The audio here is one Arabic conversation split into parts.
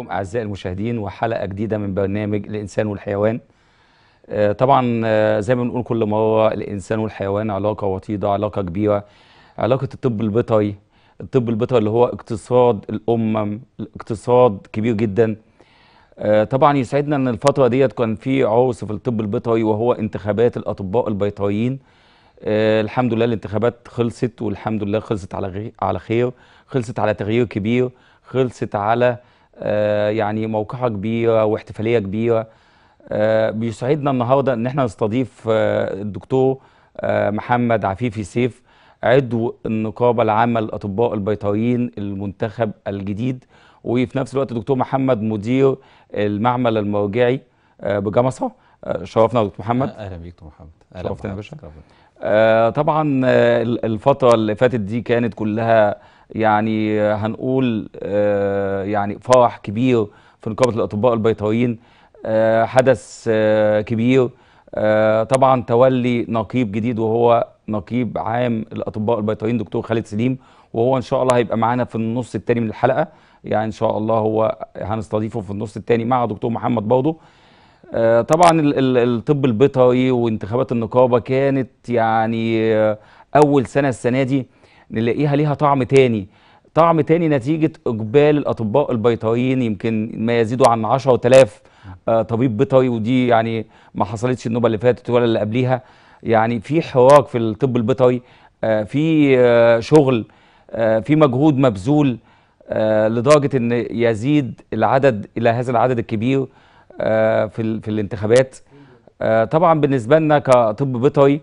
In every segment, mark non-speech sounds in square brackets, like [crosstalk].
بكم أعزائي المشاهدين وحلقة جديدة من برنامج الإنسان والحيوان. آه، طبعا آه، زي ما بنقول كل مرة الإنسان والحيوان علاقة وطيدة علاقة كبيرة علاقة الطب البيطري. الطب البيطري اللي هو اقتصاد الأمم اقتصاد كبير جدا. آه، طبعا يسعدنا إن الفترة ديت كان في عرس في الطب البيطري وهو انتخابات الأطباء البيطريين. الحمد لله الانتخابات خلصت والحمد لله خلصت على على خير خلصت على تغيير كبير خلصت على يعني موقعة كبيرة واحتفالية كبيرة. آه، بيسعدنا النهارده إن إحنا نستضيف آه، الدكتور آه، محمد عفيفي سيف عضو النقابة العامة للأطباء البيطريين المنتخب الجديد. وفي نفس الوقت دكتور محمد مدير المعمل المرجعي آه، بجمصة. آه، شرفنا يا دكتور محمد. أهلا بيك دكتور محمد. شرفتنا يا باشا. آه، طبعا آه، ال- الفترة اللي فاتت دي كانت كلها يعني هنقول آه، يعني فرح كبير في نقابة الأطباء البيطريين آه، حدث آه، كبير. طبعا تولي نقيب جديد وهو نقيب عام الأطباء البيطريين دكتور خالد سليم وهو إن شاء الله هيبقى معانا في النص التاني من الحلقة. يعني إن شاء الله هو هنستضيفه في النص التاني مع دكتور محمد برضه. طبعا ال- ال- الطب البيطري وانتخابات النقابة كانت يعني أول سنة السنة دي نلاقيها ليها طعم تاني. طعم تاني نتيجة إقبال الأطباء البيطريين يمكن ما يزيدوا عن 10000 آه، طبيب بيطري ودي يعني ما حصلتش النوبة اللي فاتت ولا اللي قبليها. يعني في حراك في الطب البيطري آه، في آه، شغل في مجهود مبذول لدرجة إن يزيد العدد إلى هذا العدد الكبير في في الانتخابات. طبعا بالنسبة لنا كطب بيطري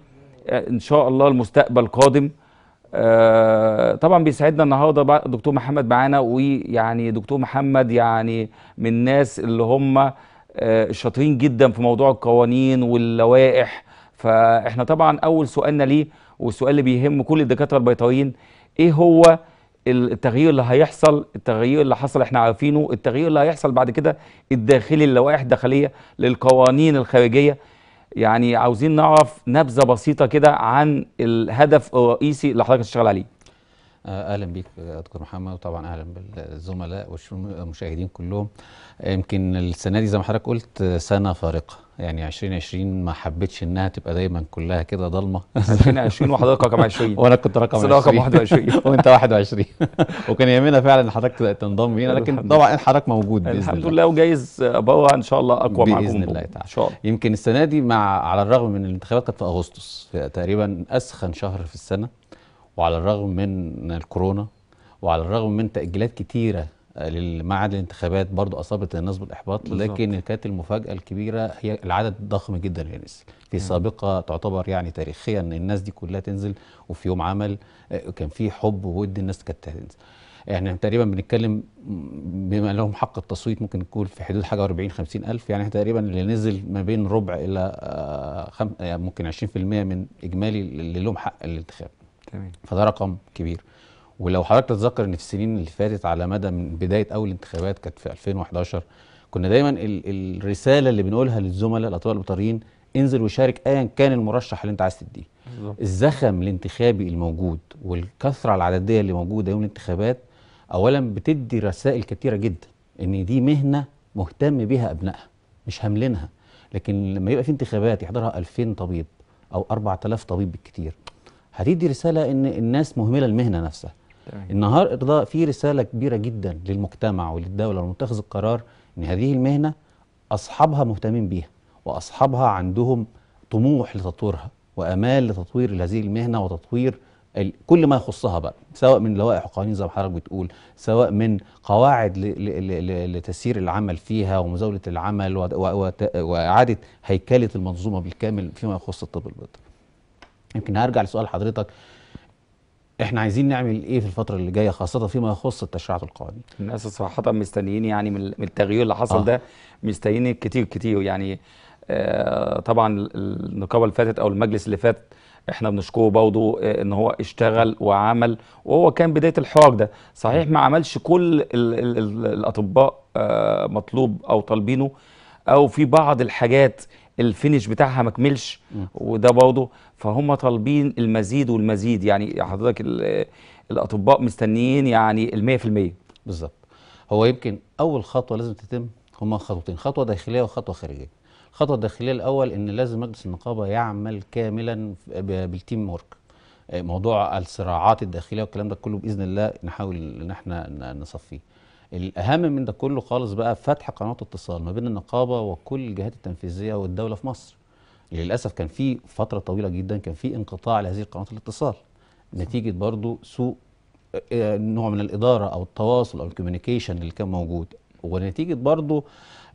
إن شاء الله المستقبل قادم. طبعا بيسعدنا النهارده بقى الدكتور محمد معانا ويعني دكتور محمد يعني من الناس اللي هم آه، شاطرين جدا في موضوع القوانين واللوائح. فإحنا طبعا أول سؤالنا ليه والسؤال اللي بيهم كل الدكاترة البيطريين إيه هو التغيير اللي هيحصل؟ التغيير اللي حصل إحنا عارفينه. التغيير اللي هيحصل بعد كده الداخلي اللوائح الداخلية للقوانين الخارجية. يعني عاوزين نعرف نبذة بسيطة كده عن الهدف الرئيسي اللي حضرتك هتشتغل عليه. أهلا بيك يا دكتور محمد وطبعا أهلا بالزملاء والمشاهدين كلهم. آه، يمكن السنة دي زي ما حضرتك قلت آه، سنة فارقة يعني 2020 ما حبيتش إنها تبقى دايما كلها كده ضلمة. 2020 وحضرتك رقم 20 [laughs] وأنا كنت رقم بس أنا رقم 20 21. [laughs] وأنت 21 [laughs] وكان يهمنا فعلا إن حضرتك تنضم لينا لكن الحمد طبعا حضرتك موجود بإذن الحمد الله. لله وجايز بره إن شاء الله أقوى معاكم باذن الله إن تعالى شاء الله. يمكن السنة دي مع على الرغم من الانتخابات كانت في أغسطس تقريبا أسخن شهر في السنة. وعلى الرغم من الكورونا وعلى الرغم من تأجيلات كتيرة آه، لميعاد الانتخابات برضو أصابت الناس بالاحباط. لكن كانت المفاجأة الكبيرة هي العدد ضخم جدا اللي نزل في سابقة تعتبر يعني تاريخيا إن الناس دي كلها تنزل وفي يوم عمل آه، كان في حب وود الناس كانت تنزل. يعني تقريبا بنتكلم بما لهم حق التصويت ممكن نقول في حدود حاجة و40 50 ألف يعني تقريبا اللي نزل ما بين ربع إلى آه، خم... يعني ممكن 20% من إجمالي اللي لهم حق الانتخاب. تمام. فده رقم كبير. ولو حضرتك تتذكر إن في السنين اللي فاتت على مدى من بداية أول انتخابات كانت في 2011 كنا دايما ال... الرسالة اللي بنقولها للزملاء الأطباء البيطريين انزل وشارك ايا كان المرشح اللي أنت عايز تديه. الزخم الانتخابي الموجود والكثرة العددية اللي موجودة يوم الانتخابات اولا بتدي رسائل كتيرة جدا إن دي مهنة مهتم بيها أبنائها مش هاملينها. لكن لما يبقى في انتخابات يحضرها 2000 طبيب أو 4000 طبيب بالكتير هتدي رسالة إن الناس مهملة المهنة نفسها. تمام. النهارده في رسالة كبيرة جدا للمجتمع وللدولة ولمتخذ القرار إن هذه المهنة أصحابها مهتمين بيها وأصحابها عندهم طموح لتطويرها وامال لتطوير هذه المهنة وتطوير كل ما يخصها بقى سواء من لوائح وقوانين زي ما حضرتك بتقول سواء من قواعد لتسيير العمل فيها ومزاولة العمل وإعادة هيكلة المنظومة بالكامل فيما يخص الطب البيطري. يمكن هرجع لسؤال حضرتك. إحنا عايزين نعمل إيه في الفترة اللي جاية خاصة فيما يخص التشريعات القوانين؟ الناس صراحة مستنيين يعني من التغيير اللي حصل آه. ده مستنيين كتير كتير. يعني آه طبعا ال- النقابة اللي فاتت أو المجلس اللي فات إحنا بنشكره برضه آه، إن هو اشتغل وعمل وهو كان بداية الحوار ده. صحيح ما عملش كل ال ال ال الأطباء آه مطلوب أو طالبينه أو في بعض الحاجات الفينش بتاعها ما كملش وده برضه فهم طالبين المزيد والمزيد. يعني حضرتك ال- الأطباء مستنيين يعني في المية. بالظبط. هو يمكن أول خطوة لازم تتم هما خطوتين خطوة داخلية وخطوة خارجية. الخطوة الداخلية الأول إن لازم مجلس النقابة يعمل كاملا بالتيم ورك آه، موضوع الصراعات الداخلية والكلام ده كله بإذن الله نحاول إن إحنا نصفيه. الأهم من ده كله خالص بقى فتح قنوات اتصال ما بين النقابة وكل الجهات التنفيذية والدولة في مصر. للأسف كان في فترة طويلة جدا كان في انقطاع لهذه القنوات الاتصال. نتيجة برضو سوء آه، نوع من الإدارة أو التواصل أو الكوميونيكيشن اللي كان موجود. ونتيجة برضو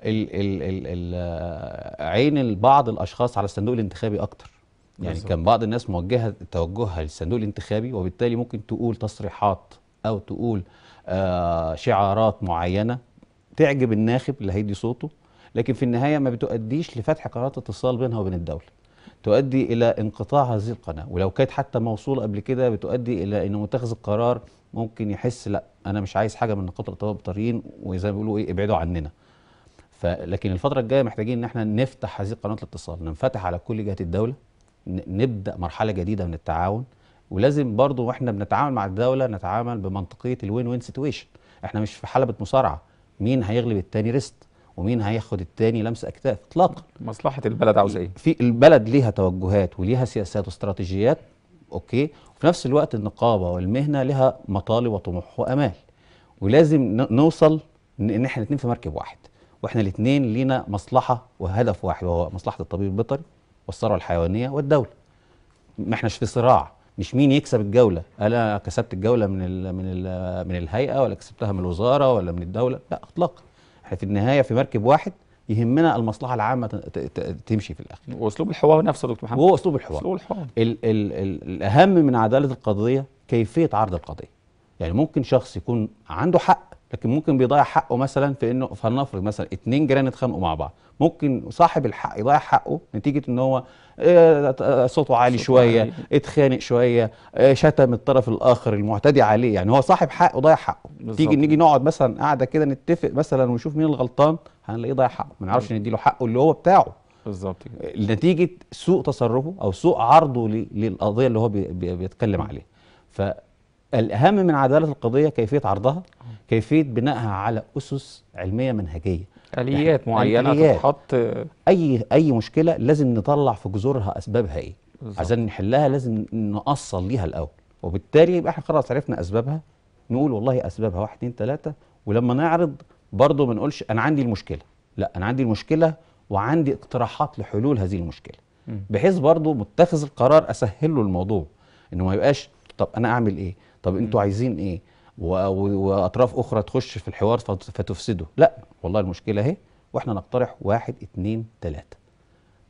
ال ال ال ال آه، عين بعض الأشخاص على الصندوق الانتخابي أكتر. يعني بالظبط. كان بعض الناس موجهة توجهها للصندوق الانتخابي وبالتالي ممكن تقول تصريحات أو تقول آه شعارات معينة تعجب الناخب اللي هيدي صوته لكن في النهاية ما بتؤديش لفتح قناه اتصال بينها وبين الدولة. تؤدي إلى انقطاع هذه القناة ولو كانت حتى موصولة قبل كده بتؤدي إلى ان متخذ القرار ممكن يحس لا أنا مش عايز حاجة من نقابه الاطباء البيطريين وزي ما بيقولوا إيه ابعدوا عننا. فلكن الفترة الجاية محتاجين إن إحنا نفتح هذه قناة الاتصال ننفتح على كل جهات الدولة نبدأ مرحلة جديدة من التعاون ولازم برضو وإحنا بنتعامل مع الدولة نتعامل بمنطقية ال win win situation إحنا مش في حلبة مصارعة. مين هيغلب التاني ريست ومين هياخد التاني لمس أكتاف؟ اطلاقا. مصلحة البلد عاوزه إيه؟ في البلد ليها توجهات وليها سياسات واستراتيجيات أوكي؟ وفي نفس الوقت النقابة والمهنة لها مطالب وطموح وأمال. ولازم نوصل ان إحنا الاثنين في مركب واحد. وإحنا الاثنين لينا مصلحة وهدف واحد وهو مصلحة الطبيب البيطري والثروة الحيوانية والدولة. ما احناش في صراع. مش مين يكسب الجولة. أنا كسبت الجولة من ال من ال من الهيئة ولا كسبتها من الوزارة ولا من الدولة؟ لا اطلاقا. إحنا في النهاية في مركب واحد يهمنا المصلحة العامة تمشي في الآخر. وأسلوب الحوار نفسه دكتور محمد. وهو أسلوب الحوار. أسلوب الحوار. ال ال ال الأهم من عدالة القضية كيفية عرض القضية. يعني ممكن شخص يكون عنده حق لكن ممكن بيضيع حقه مثلا في إنه فلنفرض مثلا اتنين جيران اتخانقوا مع بعض. ممكن صاحب الحق يضيع حقه نتيجة إن هو آه، صوته عالي صوته شوية عالي. اتخانق شوية آه، شتم الطرف الآخر المعتدي عليه. يعني هو صاحب حق وضيع حقه. بالظبط. تيجي نيجي نقعد مثلا قاعدة كده نتفق مثلا ونشوف مين الغلطان هنلاقيه ضيع حقه. ما نعرفش نديله حقه اللي هو بتاعه. بالظبط كده. نتيجة سوء تصرفه أو سوء عرضه للقضية اللي هو بي بي بيتكلم عليها. فالأهم من عدالة القضية كيفية عرضها. كيفية بنائها على أسس علمية منهجية. آليات معينة آليات. تتحط. أي أي مشكلة لازم نطلع في جذورها أسبابها إيه. عشان نحلها لازم نأصل ليها الأول. وبالتالي يبقى إحنا خلاص عرفنا أسبابها. نقول والله أسبابها واحد اتنين تلاتة. ولما نعرض برضه ما نقولش أنا عندي المشكلة. لا أنا عندي المشكلة وعندي اقتراحات لحلول هذه المشكلة. بحيث برضه متخذ القرار أسهل له الموضوع. إنه ما يبقاش طب أنا أعمل إيه؟ طب أنتوا عايزين إيه؟ وأطراف أخرى تخش في الحوار فت- فتفسده. لا والله المشكلة أهي وإحنا نقترح واحد اتنين تلاتة.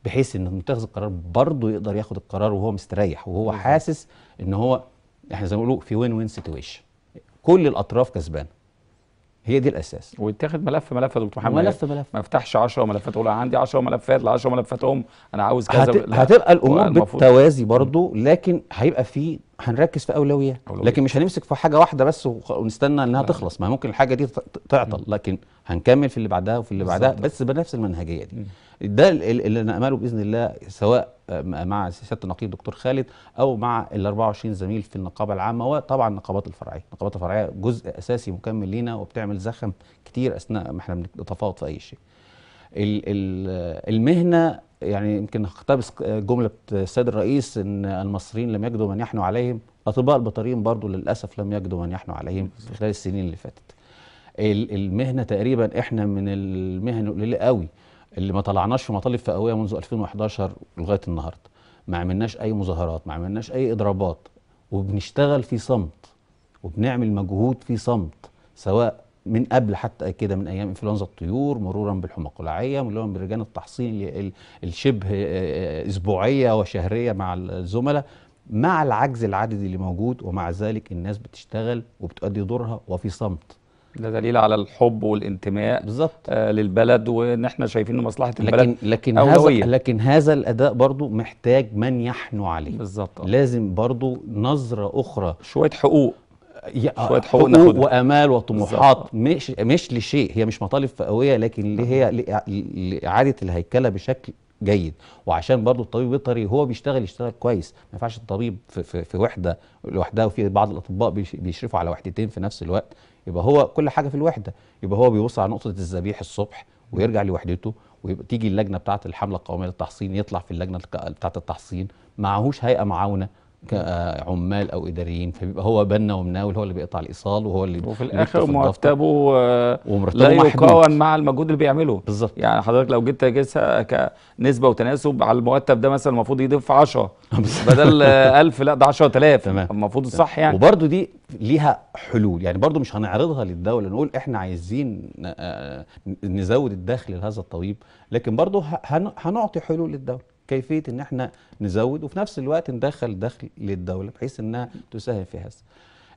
بحيث إن متخذ القرار برضه يقدر ياخد القرار وهو مستريح وهو. حاسس إن هو إحنا زي ما بنقولوا في win win situation كل الأطراف كسبانه هي دي الأساس. ويتاخد ملف ملف يا دكتور محمد. ملف ملف. ما افتحش 10 ملفات أقول عندي 10 ملفات ال 10 ملفات هم أنا عاوز كذا. هت... هتبقى الأمور بالتوازي برضو لكن هيبقى في هنركز في اولويات أولويات. لكن مش هنمسك في حاجة واحدة بس ونستنى إنها لا. تخلص ما ممكن الحاجة دي تعطل لكن هنكمل في اللي بعدها وفي اللي بعدها. بس بنفس المنهجية دي مم. ده ال- ال- اللي نامله بإذن الله سواء م- مع سياده النقيب دكتور خالد أو مع ال 24 زميل في النقابة العامة وطبعا النقابات الفرعية النقابات الفرعية جزء أساسي مكمل لينا وبتعمل زخم كتير أثناء ما إحنا بنتفاوض في أي شيء ال- ال- المهنة يعني يمكن اقتبس جملة السيد الرئيس إن المصريين لم يجدوا من يحنوا عليهم. الاطباء البيطريين برضو للأسف لم يجدوا من يحنوا عليهم خلال السنين اللي فاتت. ال- المهنة تقريبا إحنا من المهن القليلة قوي اللي ما طلعناش في مطالب فئوية منذ 2011 لغاية النهارده. ما عملناش أي مظاهرات ما عملناش أي إضرابات وبنشتغل في صمت وبنعمل مجهود في صمت سواء من قبل حتى كده من أيام إنفلونزا الطيور مرورا بالحمى القلاعيه مرورا بلجان التحصين ال- ال- الشبه آه، أسبوعية وشهرية مع الزملاء مع العجز العددي اللي موجود ومع ذلك الناس بتشتغل وبتؤدي دورها وفي صمت. ده دليل على الحب والانتماء بالظبط. آه للبلد وان إحنا شايفين مصلحة البلد لكن لكن هذا أولوية. لكن هذا الأداء برضو محتاج من يحنو عليه. بالظبط. آه. لازم برضو نظرة أخرى. شوية حقوق. يا- شوية حقوق ناخدها. وأمال وطموحات. مش مش لشيء هي مش مطالب فئوية لكن اللي هي لاعاده الهيكلة بشكل جيد. وعشان برضو الطبيب البيطري هو بيشتغل يشتغل كويس. ما ينفعش الطبيب في, في, في وحدة لوحدها وفي بعض الأطباء بيش- بيشرفوا على وحدتين في نفس الوقت. يبقى هو كل حاجة في الوحدة. يبقى هو بيبص على نقطة الذبيح الصبح ويرجع لوحدته ويبقى تيجي اللجنة بتاعة الحملة القومية للتحصين يطلع في اللجنة بتاعة التحصين. معهوش هيئة معاونة. كعمال أو إداريين فبيبقى هو بنا ومناول هو اللي بيقطع الإيصال وهو اللي وفي الآخر. مرتبه آه، ومرتبه لا. يقارن مع المجهود اللي بيعمله. بالظبط. يعني حضرتك لو جيت تقيسها كنسبة وتناسب على المرتب ده مثلا المفروض يضيف 10 [laughs] بدل آه، 1000 لا ده 10000 تمام. المفروض الصح يعني. وبرضه دي ليها حلول. يعني برضه مش هنعرضها للدولة نقول إحنا عايزين آه، نزود الدخل لهذا الطبيب لكن برضه ه- هن- هنعطي حلول للدولة. كيفية إن إحنا نزود وفي نفس الوقت ندخل دخل للدولة بحيث إنها تساهم في هذا.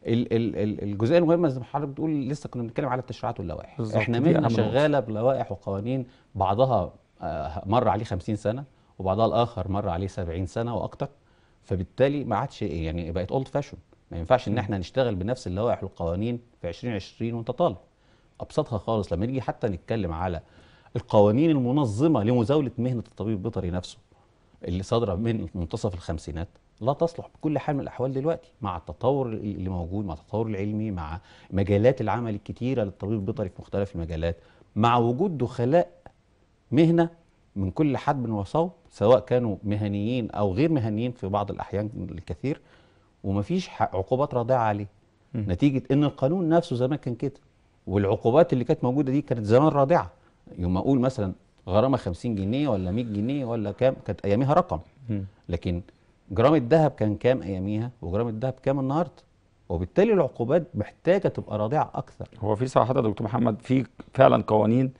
ال- ال- ال- الجزئية المهمة زي ما حضرتك بتقول لسه كنا بنتكلم على التشريعات واللوائح. إحنا مهنة. شغالة بلوائح وقوانين بعضها آه، مر عليه 50 سنة وبعضها الآخر مر عليه 70 سنة وأكتر. فبالتالي ما عادش يعني بقت اولد فاشون ما ينفعش إن إحنا نشتغل بنفس اللوائح والقوانين في 2020 وأنت طالب. أبسطها خالص. لما نيجي حتى نتكلم على القوانين المنظمة لمزاولة مهنة الطبيب البيطري نفسه اللي صادرة من منتصف الخمسينات لا تصلح بكل حال من الأحوال دلوقتي مع التطور اللي موجود مع التطور العلمي مع مجالات العمل الكتيرة للطبيب البيطري في مختلف المجالات مع وجود دخلاء مهنة من كل حدب وصوب سواء كانوا مهنيين أو غير مهنيين في بعض الأحيان الكثير ومفيش عقوبات رادعه عليه. نتيجة إن القانون نفسه زمان كان كده والعقوبات اللي كانت موجودة دي كانت زمان رادعه يوم أقول مثلا غرامة 50 جنيه ولا 100 جنيه ولا كام كانت أياميها رقم. لكن جرام الذهب كان كام أياميها؟ وجرام الذهب كام النهارده؟ وبالتالي العقوبات محتاجة تبقى رادعه أكثر. هو في صراحة يا دكتور محمد في فعلا قوانين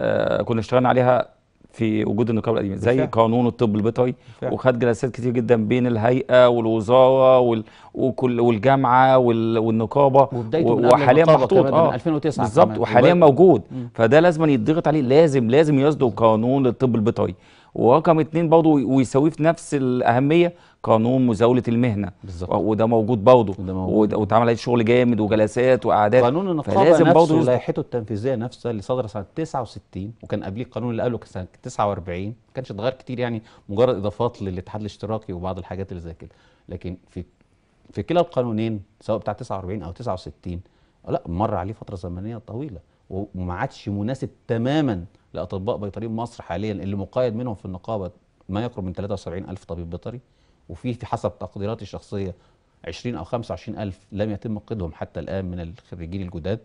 آه كنا اشتغلنا عليها في وجود النقابة القديمة زي بالفعل. قانون الطب البيطري. وخد جلسات كتير جدا بين الهيئة والوزارة وال وكل والجامعة وال والنقابة و- وحاليا محطوط من 2009 بالظبط. وحاليا موجود مم. فده لازم يتضغط عليه لازم لازم يصدر قانون للطب البيطري ورقم اتنين برضه ويساويه في نفس الأهمية قانون مزاولة المهنة. بالظبط. وده موجود برضه. واتعمل عليه شغل جامد وجلسات وقعدات قانون النقابة نفسه. لائحته التنفيذية نفسها اللي صدر سنة 69 وكان قبليه القانون اللي قبله سنة 49 ما كانش اتغير كتير يعني مجرد إضافات للاتحاد الاشتراكي وبعض الحاجات اللي زي كده. لكن في في كلا القانونين سواء بتاع 49 أو 69 لا مر عليه فترة زمنية طويلة وما عادش مناسب تماما لأطباء بيطريين مصر حاليا اللي مقيد منهم في النقابة ما يقرب من 73 ألف طبيب بيطري وفي في حسب تقديراتي الشخصية 20 أو 25 ألف لم يتم قيدهم حتى الآن من الخريجين الجداد.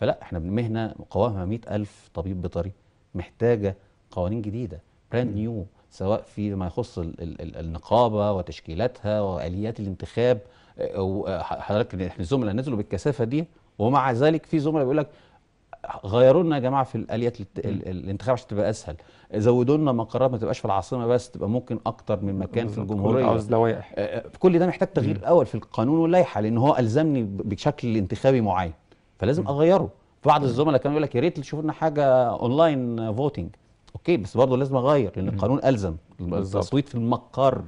فلا إحنا مهنة قوامها 100 ألف طبيب بيطري محتاجة قوانين جديدة brand new سواء في ما يخص ال ال ال النقابة وتشكيلاتها وآليات الانتخاب آه، و- أه، حضرتك إحنا الزملاء نزلوا بالكثافة دي ومع ذلك في زملاء بيقول لك غيروا لنا يا جماعة في الآليات الانتخاب عشان تبقى أسهل. زودوا لنا مقرات ما تبقاش في العاصمة بس تبقى ممكن أكتر من مكان في. الجمهورية. عاوز لوائح. آه، كل ده محتاج تغيير أول في القانون واللائحة لأن هو ألزمني بشكل انتخابي معين. فلازم أغيره. بعض الزملاء كانوا يقول لك يا ريت تشوف لنا حاجة online voting okay بس برضه لازم أغير لأن القانون ألزم. التصويت في المقر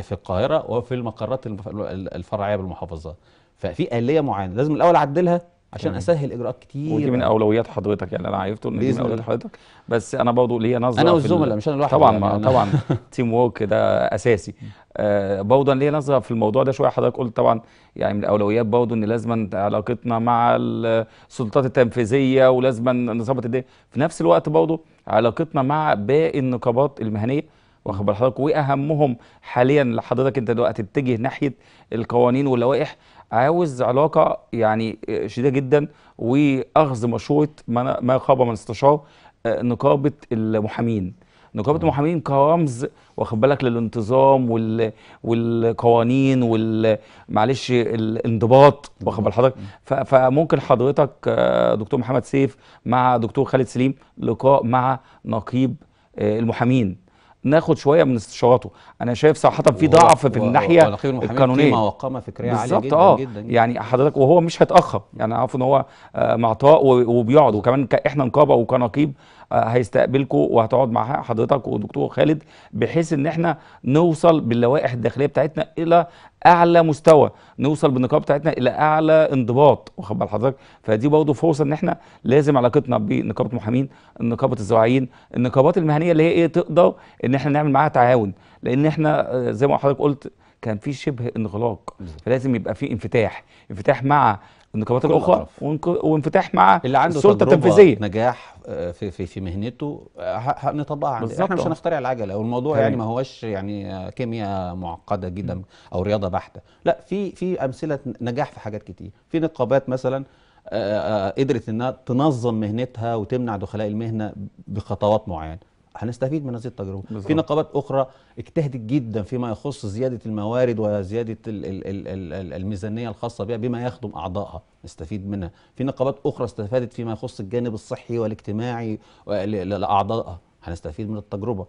في القاهرة وفي المقرات الف- الفرعية بالمحافظات. ففي آلية معينة لازم الأول أعدلها عشان تمام. أسهل إجراءات كتير. ودي من أولويات حضرتك يعني أنا عرفته ان دي من أولويات. حضرتك. بس أنا برضه ليا نظرة أنا والزملاء ال- مش أنا لوحدي طبعا يعني أنا- طبعا [laughs] تيم وورك ده أساسي. آه برضه ليا نظرة في الموضوع ده شوية. حضرتك قلت طبعا يعني من الأولويات برضه إن لازم علاقتنا مع السلطات التنفيذية ولازم نظبط الدنيا. في نفس الوقت برضه علاقتنا مع باقي النقابات المهنية واخد بال حضرتك؟ وأهمهم حاليا لحضرتك أنت دلوقتي تتجه ناحية القوانين واللوائح. عاوز علاقة يعني شديدة جدا وأخذ مشوره ما خاب من استشار آه، نقابة المحامين. نقابة المحامين كرمز واخد بالك للانتظام وال والقوانين وال معلش الانضباط واخد بال حضرتك؟ ف- فممكن حضرتك آه، دكتور محمد سيف مع دكتور خالد سليم لقاء مع نقيب آه، المحامين. ناخد شوية من استشاراته. أنا شايف صراحة في ضعف في الناحية القانونية. وقامة فكرية عالية جدا آه. جدا. يعني حضرتك وهو مش هيتأخر. يعني عارف إن هو آه، معطاء وبيقعد. وكمان إحنا نقابة وكنقيب آه، هيستقبلكم وهتقعد مع حضرتك ودكتور خالد بحيث إن إحنا نوصل باللوائح الداخلية بتاعتنا إلى أعلى مستوى نوصل بالنقابه بتاعتنا إلى أعلى انضباط. واخد بال حضرتك؟ فدي برضه فرصة إن إحنا لازم علاقتنا بنقابة المحامين نقابة الزراعيين النقابات المهنية اللي هي إيه تقدر إن إحنا نعمل معاها تعاون. لأن إحنا آه، زي ما حضرتك قلت كان في شبه انغلاق. فلازم يبقى في انفتاح. انفتاح مع النقابات الأخرى وانفتاح مع اللي عنده السلطة التنفيذية. نجاح آه، في في في مهنته آه، هنطبقها عندنا. إحنا مش. هنخترع العجلة. أو الموضوع تمام. يعني ما هوش يعني كيمياء معقدة جدا أو رياضة بحتة. لا في في أمثلة نجاح في حاجات كتير. في نقابات مثلا آه، آه، قدرت إنها تنظم مهنتها وتمنع دخلاء المهنة بخطوات معينة. هنستفيد من هذه التجربة. في بالظبط. نقابات أخرى اجتهدت جدا فيما يخص زيادة الموارد وزيادة ال- ال- ال- ال- ال- الميزانية الخاصة بها بما يخدم أعضائها. نستفيد منها. في نقابات أخرى استفادت فيما يخص الجانب الصحي والاجتماعي لأعضائها. هنستفيد من التجربة.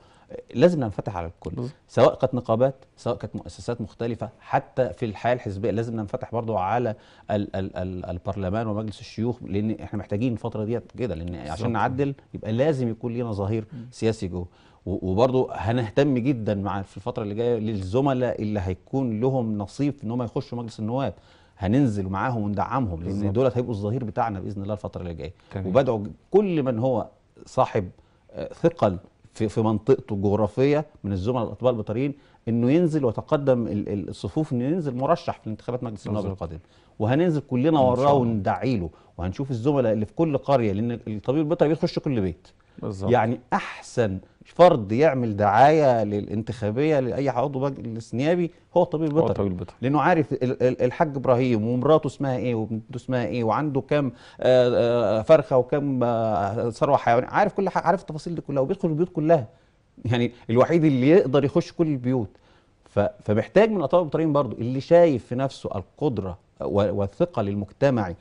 لازم ننفتح على الكل بالظبط. سواء كانت نقابات سواء كانت مؤسسات مختلفة حتى في الحياة الحزبية لازم ننفتح برضو على ال ال ال البرلمان ومجلس الشيوخ لأن إحنا محتاجين الفترة ديت كده لأن عشان بالظبط. نعدل يبقى لازم يكون لنا ظهير سياسي جوه و- وبرضو هنهتم جدا مع في الفترة اللي جاية للزملاء اللي هيكون لهم نصيب في إن هم يخشوا مجلس النواب هننزل معاهم وندعمهم لأن. دولت هيبقوا الظهير بتاعنا بإذن الله الفترة اللي جاية. وبدعو كل من هو صاحب آه، ثقل في في منطقته الجغرافية من الزملاء الأطباء البيطريين إنه ينزل وتقدم ال- ال- الصفوف إنه ينزل مرشح في انتخابات مجلس النواب. القادمه وهننزل كلنا وراه. وندعي له وهنشوف الزملاء اللي في كل قرية لأن الطبيب البيطري بيخش كل بيت بالظبط. يعني أحسن فرد يعمل دعاية للانتخابية لأي عضو مجلس نيابي هو الطبيب هو البيطري. الطبيب البيطري. لأنه عارف ال- ال- الحاج إبراهيم ومراته اسمها إيه وبنته اسمها إيه وعنده كام آه، آه، فرخة وكام آه، ثروة حيوانية. عارف كل حاجة عارف التفاصيل دي كلها وبيدخل البيوت كلها. يعني الوحيد اللي يقدر يخش كل البيوت. فمحتاج من الاطباء البيطريين برضو اللي شايف في نفسه القدرة والثقل المجتمعي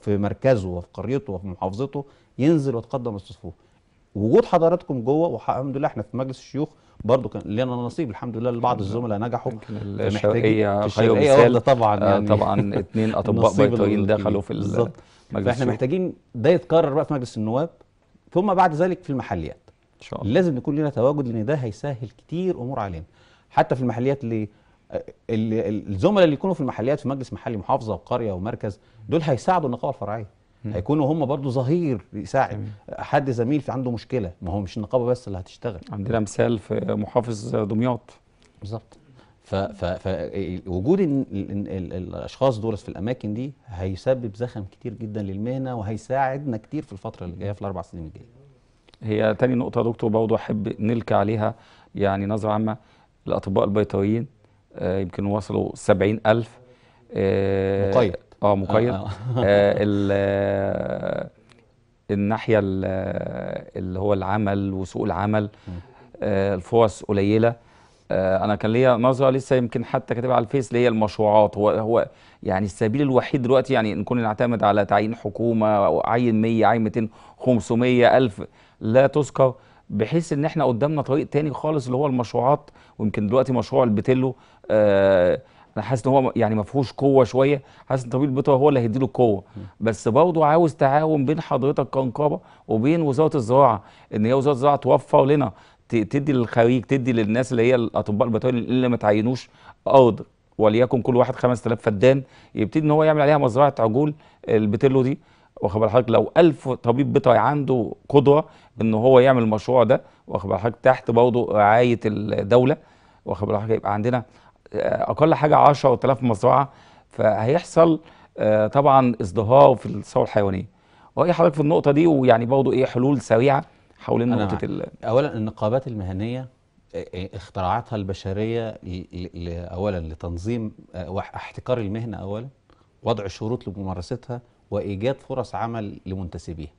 في مركزه وفي قريته وفي محافظته ينزل ويتقدم الصفوف وجود حضراتكم جوه والحمد لله إحنا في مجلس الشيوخ برضو كان لنا نصيب. الحمد لله لبعض الزملاء نجحوا. الشرقيه واخدة طبعا آه، يعني طبعا [laughs] اثنين أطباء بيطريين. دخلوا في ال- بالظبط. فإحنا الشيوخ. محتاجين ده يتكرر بقى في مجلس النواب. ثم بعد ذلك في المحليات. إن شاء الله. لازم يكون لنا تواجد لأن ده هيسهل كتير أمور علينا. حتى في المحليات اللي اللي- الزملاء اللي يكونوا في المحليات في مجلس محلي محافظة وقرية ومركز دول هيساعدوا النقابة الفرعية. هيكونوا هم برضو ظهير يساعد. حد زميل في عنده مشكلة ما هو مش النقابة بس اللي هتشتغل. عندنا مثال في محافظ دمياط. بالظبط. ف ف ف وجود ال ال ال الأشخاص دول في الأماكن دي هيسبب زخم كتير جدا للمهنة وهيساعدنا كتير في الفترة اللي جاية في الأربع سنين الجاية. هي تاني نقطة يا دكتور برضه أحب نلقي عليها يعني نظرة عامة الأطباء البيطريين آه يمكن وصلوا سبعين ألف آه مقيد. آه مقيد. آه، آه. آه. آه الناحية ال- آه، اللي هو العمل وسوق العمل آه الفرص قليلة. آه أنا كان ليا نظرة لسه يمكن حتى كاتبها على الفيس اللي هي المشروعات. هو هو يعني السبيل الوحيد دلوقتي يعني نكون نعتمد على تعيين حكومة أو عين 100 عين 200 500 ألف لا تذكر بحيث إن إحنا قدامنا طريق تاني خالص اللي هو المشروعات. ويمكن دلوقتي مشروع البتيلو آه أنا حاسس إن هو يعني ما فيهوش قوة شوية. حاسس إن طبيب البيطري هو اللي هيديله القوة. بس برضه عاوز تعاون بين حضرتك كنقابه وبين وزارة الزراعة. إن هي وزارة الزراعة توفر لنا تدي للخريج تدي للناس اللي هي الأطباء البيطريين اللي ما تعينوش أرض. وليكن كل واحد 5000 فدان يبتدي إن هو يعمل عليها مزرعة عجول البتيلو دي. واخد بال حضرتك؟ لو 1000 طبيب بيطري عنده قدرة إن هو يعمل المشروع ده واخد بال حضرتك؟ تحت برضه رعاية الدولة. واخد بال حضرتك؟ يبقى عندنا أقل حاجة 10000 مزرعة فهيحصل آه، طبعا ازدهار في الثروة الحيوانية وهي حضرتك في النقطة دي ويعني برضه إيه حلول سريعة حوالين أنا نقطة. ال- اولا النقابات المهنية آه، اختراعاتها البشرية اولا لتنظيم احتكار المهنة اولا وضع شروط لممارستها وإيجاد فرص عمل لمنتسبيها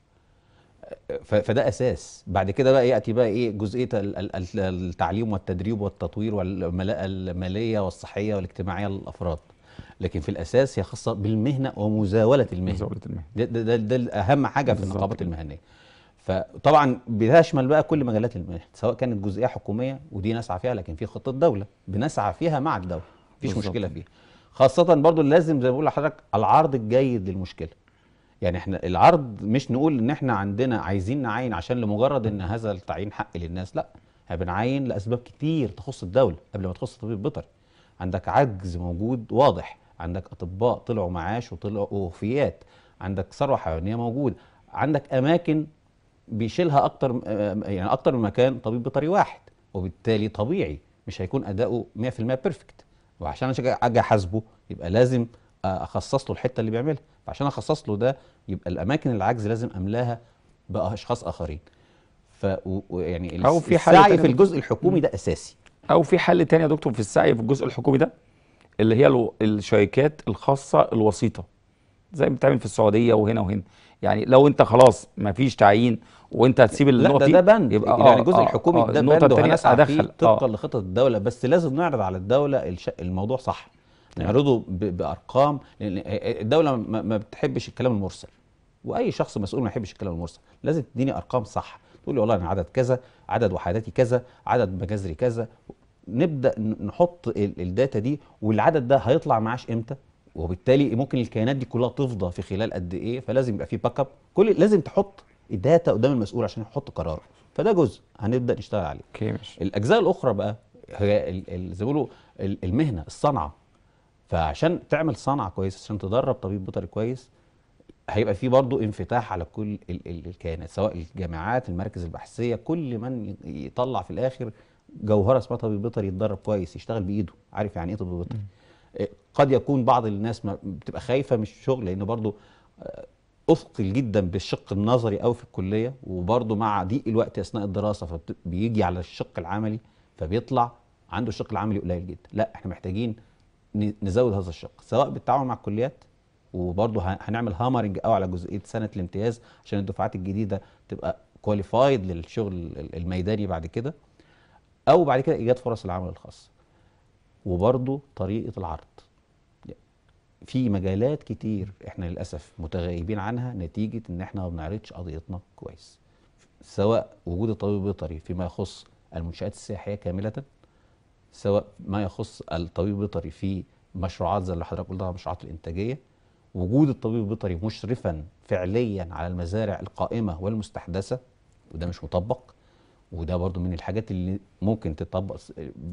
فده أساس. بعد كده بقى يأتي بقى إيه جزئية ال- ال- ال- التعليم والتدريب والتطوير والملاءه المالية والصحية والاجتماعية للأفراد. لكن في الأساس هي خاصة بالمهنة ومزاولة المهنة. مزاولة المهنة. ده ده, ده, ده أهم حاجة في النقابات. المهنية. فطبعا بتشمل بقى كل مجالات المهنة سواء كانت جزئية حكومية ودي نسعى فيها لكن في خطة دولة. بنسعى فيها مع الدولة. مفيش. مشكلة فيها. خاصة برضو لازم زي ما بقول لحضرتك العرض الجيد للمشكلة. يعني إحنا العرض مش نقول إن إحنا عندنا عايزين نعين عشان لمجرد إن هذا التعيين حق للناس لا. إحنا بنعين لأسباب كتير تخص الدولة قبل ما تخص الطبيب البيطري عندك عجز موجود واضح. عندك أطباء طلعوا معاش وطلعوا وفيات عندك ثروة حيوانية موجود. عندك أماكن بيشيلها أكتر آه، يعني أكتر من مكان طبيب بيطري واحد. وبالتالي طبيعي مش هيكون أداؤه 100% بيرفكت وعشان أجي أحاسبه يبقى لازم أخصص له الحتة اللي بيعملها. فعشان أخصص له ده يبقى الأماكن العجز لازم أملاها بأشخاص آخرين. ف يعني أو في السعي في. الجزء الحكومي ده أساسي. أو في حل تاني يا دكتور في السعي في الجزء الحكومي ده اللي هي الشركات الخاصة الوسيطة زي ما بتعمل في السعودية وهنا وهنا. يعني لو أنت خلاص ما فيش تعيين وأنت هتسيب لا النقطة ده دي ده بند. يبقى يعني آه، الجزء آه، الحكومي آه، ده النقطة بند الثانية وهنسعى فيه طبقا آه. لخطط الدولة بس لازم نعرض على الدولة. الموضوع صح. نعرضه ب... بأرقام لأن الدولة ما, بتحبش الكلام المرسل. وأي شخص مسؤول ما يحبش الكلام المرسل. لازم تديني أرقام صح. تقول لي والله أنا عدد كذا عدد وحداتي كذا عدد مجازري كذا. نبدأ نحط ال- ال data دي والعدد ده هيطلع معاش إمتى؟ وبالتالي ممكن الكيانات دي كلها تفضى في خلال قد إيه؟ فلازم يبقى في backup كل لازم تحط الداتا قدام المسؤول عشان يحط قرار فده جزء هنبدأ نشتغل عليه. الأجزاء الأخرى بقى هي زي ما بيقولوا ال- المهنة الصنعة. فعشان تعمل صنعة كويس عشان تدرب طبيب بيطري كويس هيبقى في برضه انفتاح على كل ال- ال- الكيانات سواء الجامعات المراكز البحثية كل من يطلع في الآخر جوهرة اسمها طبيب بيطري يتدرب كويس يشتغل بإيده عارف يعني إيه طبيب بيطري. إيه، قد يكون بعض الناس ما بتبقى خايفة من الشغل لأن برضه آه، أثقل جدا بالشق النظري قوي في الكلية وبرضه مع ضيق الوقت أثناء الدراسة فبيجي على الشق العملي فبيطلع عنده الشق العملي قليل جدا. لا إحنا محتاجين نزود هذا الشق سواء بالتعاون مع الكليات وبرضه هنعمل هامرنج قوي على جزئية سنة الامتياز عشان الدفعات الجديدة تبقى كواليفايد للشغل ال- الميداني بعد كده أو بعد كده إيجاد فرص العمل الخاصة. وبرضه طريقة العرض. في مجالات كتير إحنا للأسف متغيبين عنها نتيجة إن إحنا ما بنعرضش قضيتنا كويس سواء وجود الطبيب البيطري فيما يخص المنشآت السياحية كاملة سواء ما يخص الطبيب البيطري في مشروعات زي اللي حضرتك قلتها المشروعات الإنتاجية. وجود الطبيب البيطري مشرفا فعليا على المزارع القائمة والمستحدثة وده مش مطبق. وده برضو من الحاجات اللي ممكن تطبق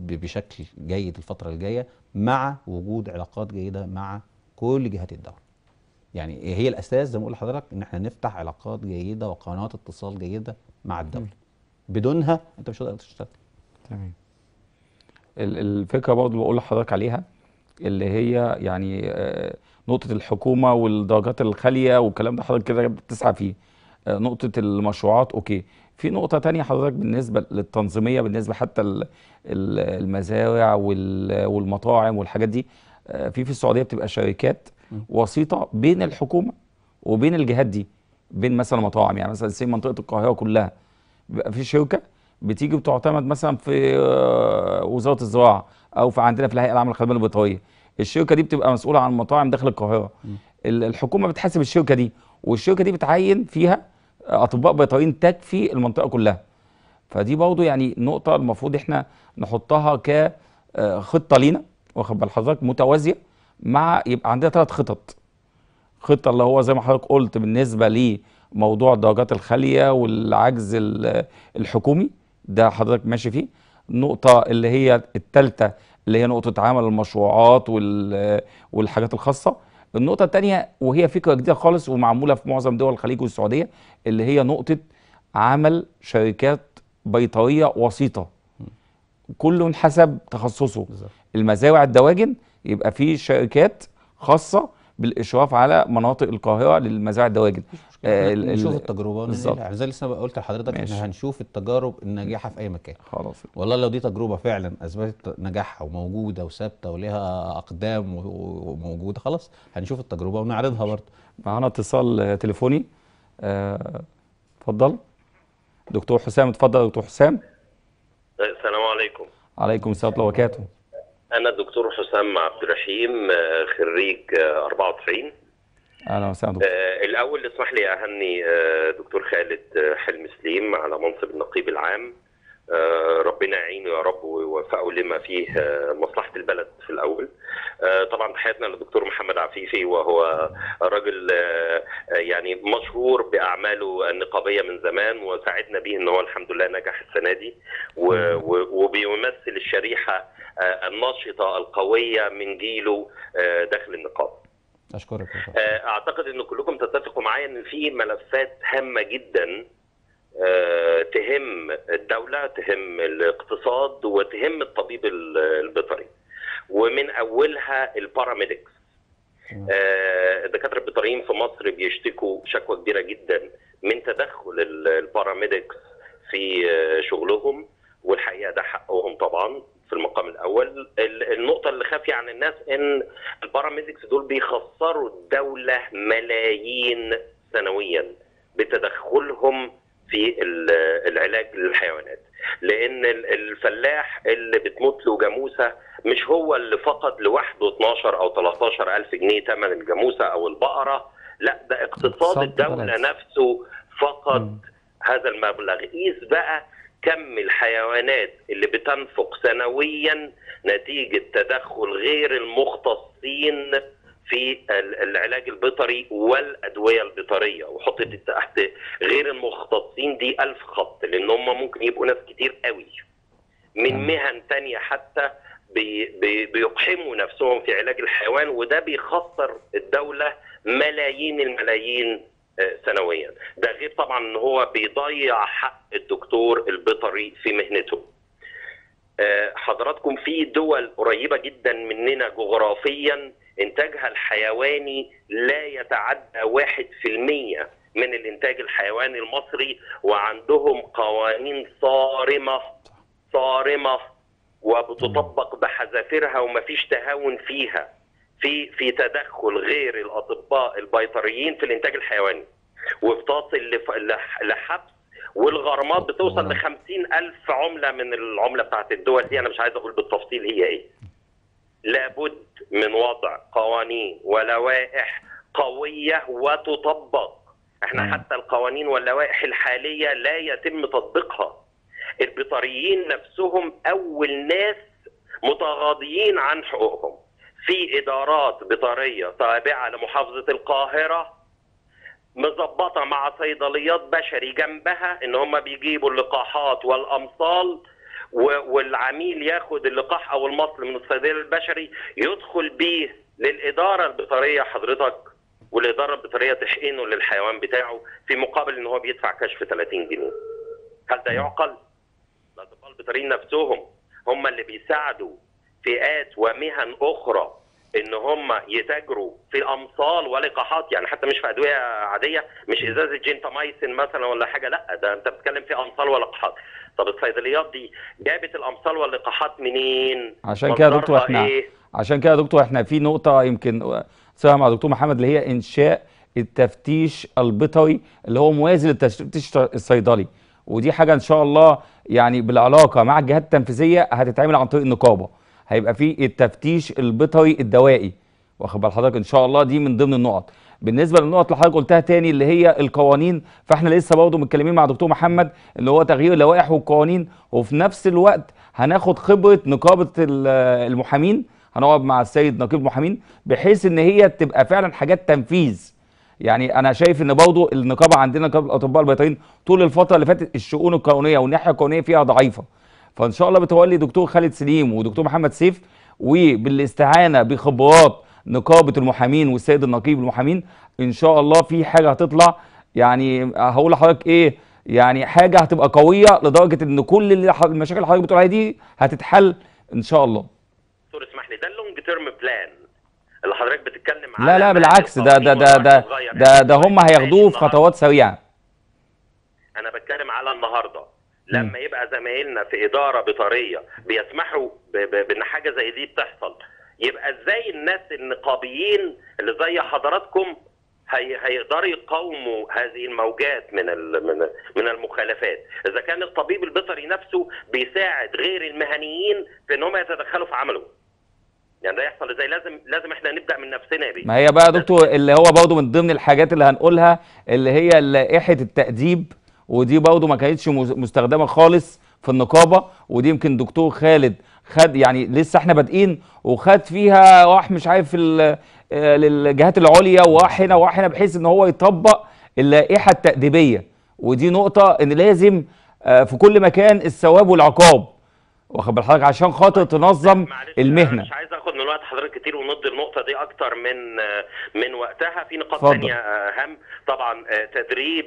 بشكل جيد الفترة الجاية مع وجود علاقات جيدة مع كل جهات الدولة. يعني هي الأساس زي ما بقول لحضرتك إن إحنا نفتح علاقات جيدة وقنوات اتصال جيدة مع الدولة. بدونها أنت مش هتقدر تشتغل. تمام. الفكرة برضه اللي بقول لحضرتك عليها اللي هي يعني آه، نقطة الحكومة والدرجات الخالية والكلام ده حضرتك كده بتسعى فيه. آه، نقطة المشروعات أوكي. في نقطة تانية حضرتك بالنسبة للتنظيمية بالنسبة حتى ال- ال- المزارع وال- والمطاعم والحاجات دي آه، في في السعودية بتبقى شركات وسيطة بين الحكومة وبين الجهات دي بين مثلا مطاعم يعني مثلا زي منطقة القاهرة كلها. بيبقى في شركة بتيجي بتعتمد مثلا في آه، وزارة الزراعة أو في عندنا في الهيئة العامة للخدمات البيطرية. الشركة دي بتبقى مسؤولة عن مطاعم داخل القاهرة. ال- الحكومة بتحاسب الشركة دي والشركة دي بتعين فيها أطباء بيطريين تكفي المنطقة كلها. فدي برضه يعني نقطة المفروض إحنا نحطها كخطه لينا واخد بال حضرتك متوازية مع يبقى عندنا ثلاث خطط. خطة اللي هو زي ما حضرتك قلت بالنسبة لموضوع الدرجات الخالية والعجز ال- الحكومي. ده حضرتك ماشي فيه. النقطة اللي هي الثالثه اللي هي نقطة عمل المشروعات وال- والحاجات الخاصة. النقطة الثانية وهي فكرة جديدة خالص ومعمولة في معظم دول الخليج والسعودية اللي هي نقطة عمل شركات بيطرية وسيطة. كل حسب تخصصه. بالظبط. المزارع الدواجن يبقى في شركات خاصة بالإشراف على مناطق القاهرة للمزارع الدواجن آه، ال- نشوف ال- التجربة بالظبط. يعني زي لسه قلت لحضرتك. إحنا هنشوف التجارب الناجحة في أي مكان. خلاص. والله لو دي تجربة فعلا أثبتت نجاحها وموجودة وثابتة ولها أقدام و- وموجودة خلاص هنشوف التجربة ونعرضها برضه. معانا اتصال آه، تليفوني. آه، اتفضل. دكتور حسام اتفضل يا دكتور حسام. السلام عليكم. عليكم السلام ورحمة الله وبركاته. أنا الدكتور حسام عبد الرحيم آه، خريج آه، 94 أهلا وسهلا. آه، الأول اسمح لي أهني آه، دكتور خالد آه، حلمي سليم على منصب النقيب العام. ربنا يعينه يا رب ويوفقه لما فيه مصلحة البلد في الأول. طبعا تحياتنا للدكتور محمد عفيفي وهو راجل يعني مشهور بأعماله النقابية من زمان وساعدنا به إن هو الحمد لله نجح السنة دي. وبيمثل الشريحة الناشطة القوية من جيله داخل النقابه أشكرك. آه، أعتقد إن كلكم تتفقوا معايا إن في ملفات هامة جدا آه، تهم الدولة تهم الاقتصاد وتهم الطبيب ال- البيطري ومن أولها ال paramedics. آه، الدكاترة البيطريين في مصر بيشتكوا شكوى كبيرة جدا من تدخل ال- ال paramedics في شغلهم والحقيقة ده حقهم طبعا في المقام الأول ال- النقطة اللي خافيه عن الناس إن ال paramedics دول بيخسروا الدولة ملايين سنويا بتدخلهم في ال- العلاج للحيوانات لأن ال- الفلاح اللي بتموت له جاموسة مش هو اللي فقد لوحده 12 أو 13 ألف جنيه ثمن الجاموسة أو البقرة لا ده اقتصاد الدولة. نفسه فقد. هذا المبلغ قيس بقى كم الحيوانات اللي بتنفق سنويا نتيجة تدخل غير المختصين في ال- العلاج البيطري والأدوية البيطرية وحط تحت غير المختصين دي ألف خط لأن هم ممكن يبقوا ناس كتير قوي من تمام. مهن تانية حتى بي بي بيقحموا نفسهم في علاج الحيوان وده بيخسر الدولة ملايين الملايين سنويا. ده غير طبعا إن هو بيضيع حق الدكتور البيطري في مهنته. آه، حضراتكم في دول قريبة جدا مننا جغرافيا إنتاجها الحيواني لا يتعدى واحد في المية من الإنتاج الحيواني المصري وعندهم قوانين صارمة صارمة وبتطبق بحذافيرها ومفيش تهاون فيها. في في تدخل غير الأطباء البيطريين في الإنتاج الحيواني. وبتصل لحبس والغرامات بتوصل ل غرام. ألف عملة من العملة بتاعت الدول دي. أنا مش عايز أقول بالتفصيل هي إيه. لابد من وضع قوانين ولوائح قوية وتطبق. إحنا مم. حتى القوانين واللوائح الحالية لا يتم تطبيقها. البيطريين نفسهم أول ناس متغاضيين عن حقوقهم. في إدارات بيطرية تابعة لمحافظة القاهرة مظبطة مع صيدليات بشري جنبها إن هم بيجيبوا اللقاحات والأمصال والعميل ياخد اللقاح أو المصل من الصيدلي البشري يدخل بيه للإدارة البيطريه حضرتك والإدارة البيطريه تحقنه للحيوان بتاعه في مقابل إن هو بيدفع كشف 30 جنيه. هل ده يعقل؟ الاطباء البيطريين نفسهم هم اللي بيساعدوا فئات ومهن أخرى إن هم يتاجروا في امصال ولقاحات يعني حتى مش في أدوية عادية مش ازازه جينتامايسين مثلا ولا حاجة لأ ده أنت بتتكلم في أمصال ولقاحات. طب الصيدليات دي جابت الأمصال واللقاحات منين؟ عشان كده يا دكتور إحنا إيه؟ عشان كده يا دكتور إحنا في نقطة يمكن سواء مع دكتور محمد اللي هي إنشاء التفتيش البيطري اللي هو موازي للتفتيش الصيدلي. ودي حاجة إن شاء الله يعني بالعلاقة مع الجهات التنفيذية هتتعمل عن طريق النقابة. هيبقى في التفتيش البيطري الدوائي واخد بال حضرتك؟ إن شاء الله دي من ضمن النقط. بالنسبة للنقط اللي حضرتك قلتها تاني اللي هي القوانين فإحنا لسه برضه متكلمين مع دكتور محمد اللي هو تغيير اللوائح والقوانين وفي نفس الوقت هناخد خبرة نقابة ال- المحامين هنقعد مع السيد نقيب المحامين بحيث إن هي تبقى فعلا حاجات تنفيذ. يعني أنا شايف إن برضه النقابة عندنا نقابة الأطباء البيطريين طول الفترة اللي فاتت الشؤون القانونية والناحية القانونية فيها ضعيفة. فإن شاء الله بتولي دكتور خالد سليم ودكتور محمد سيف وبالاستعانة بخبرات نقابة المحامين والسيد النقيب المحامين إن شاء الله في حاجة هتطلع. يعني هقول لحضرتك إيه يعني حاجة هتبقى قوية لدرجة إن كل المشاكل اللي حضرتك بتقول عليها دي هتتحل إن شاء الله. دكتور اسمح لي ده ال long term plan اللي حضرتك بتتكلم لا على لا ما بالعكس ده ده ده ده. ده, ده هم هياخدوه في خطوات سريعة. أنا بتكلم على النهارده. لما يبقى زمايلنا في إدارة بيطرية بيسمحوا بإن حاجة زي دي بتحصل يبقى إزاي الناس النقابيين اللي زي حضراتكم هي هيقدروا يقاوموا هذه الموجات من من من المخالفات؟ إذا كان الطبيب البيطري نفسه بيساعد غير المهنيين في إن هم يتدخلوا في عمله. يعني ده يحصل إزاي؟ لازم لازم إحنا نبدأ من نفسنا يا بيه. ما هي بقى يا دكتور اللي هو برضه من ضمن الحاجات اللي هنقولها اللي هي لائحة التأديب ودي برضه ما كانتش مستخدمة خالص في النقابة ودي يمكن دكتور خالد خد يعني لسه إحنا بادئين وخد فيها راح مش عارف آه، للجهات العليا وراح هنا وراح هنا بحيث إن هو يطبق اللائحة التأديبية. ودي نقطة إن لازم آه، في كل مكان الثواب والعقاب. واخد بال حضرتك؟ عشان خاطر تنظم معلش المهنة. أنا مش عايز آخد من وقت حضرتك كتير وندي النقطة دي أكتر من من وقتها. في نقاط. ثانية أهم. طبعا آه، تدريب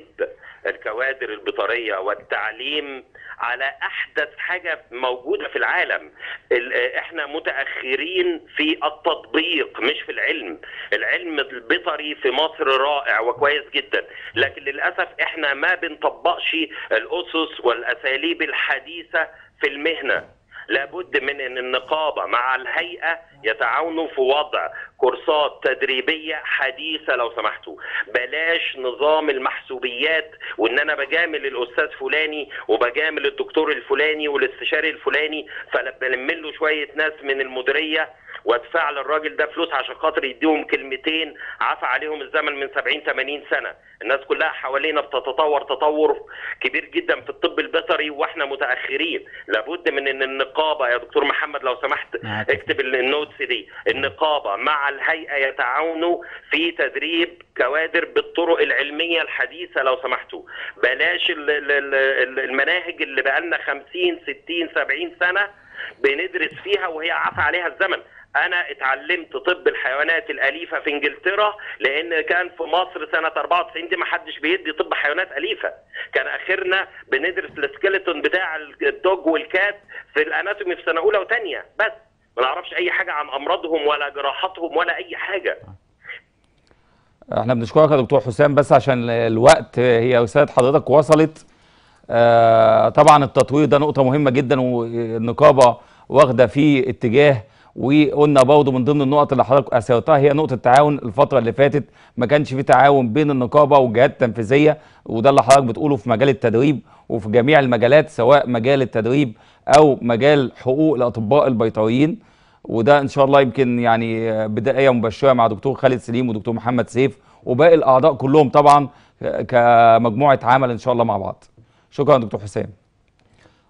الكوادر البيطرية والتعليم على أحدث حاجة موجودة في العالم. ال- إحنا متأخرين في التطبيق مش في العلم. العلم البيطري في مصر رائع وكويس جدا. لكن للأسف إحنا ما بنطبقش الأسس والأساليب الحديثة في المهنة. لابد من إن النقابة مع الهيئة يتعاونوا في وضع كورسات تدريبية حديثة لو سمحتوا. بلاش نظام المحسوبيات وإن أنا بجامل الأستاذ فلاني وبجامل الدكتور الفلاني والاستشاري الفلاني فبلم له شوية ناس من المديرية وادفع للراجل ده فلوس عشان خاطر يديهم كلمتين عفى عليهم الزمن من 70 80 سنة. الناس كلها حوالينا بتتطور تطور كبير جدا في الطب البيطري وإحنا متأخرين. لابد من إن النقابة يا دكتور محمد لو سمحت. اكتب ال- النوتس دي. النقابة مع الهيئة يتعاونوا في تدريب كوادر بالطرق العلمية الحديثة لو سمحتوا. بلاش ال- ال- ال- المناهج اللي بقالنا 50 60 70 سنة بندرس فيها وهي عفى عليها الزمن. أنا اتعلمت طب الحيوانات الأليفة في إنجلترا لأن كان في مصر سنة 94 دي ما حدش بيدي طب حيوانات أليفة. كان أخرنا بندرس ال skeleton بتاع ال dog وال cat في ال anatomy في سنة أولى وثانيه بس. ما نعرفش أي حاجة عن أمراضهم ولا جراحاتهم ولا أي حاجة. إحنا بنشكرك يا دكتور حسام بس عشان الوقت هي رساله حضرتك وصلت. آه، طبعا التطوير ده نقطة مهمة جدا والنقابه واخدة في اتجاه وقلنا برضه من ضمن النقط اللي حضرتك أثرتها هي نقطة التعاون الفترة اللي فاتت. ما كانش في تعاون بين النقابة والجهات التنفيذية وده اللي حضرتك بتقوله في مجال التدريب وفي جميع المجالات سواء مجال التدريب أو مجال حقوق الأطباء البيطريين. وده إن شاء الله يمكن يعني بدايه مبشرة مع دكتور خالد سليم ودكتور محمد سيف وباقي الأعضاء كلهم طبعا كمجموعة عمل إن شاء الله مع بعض. شكرا دكتور حسام.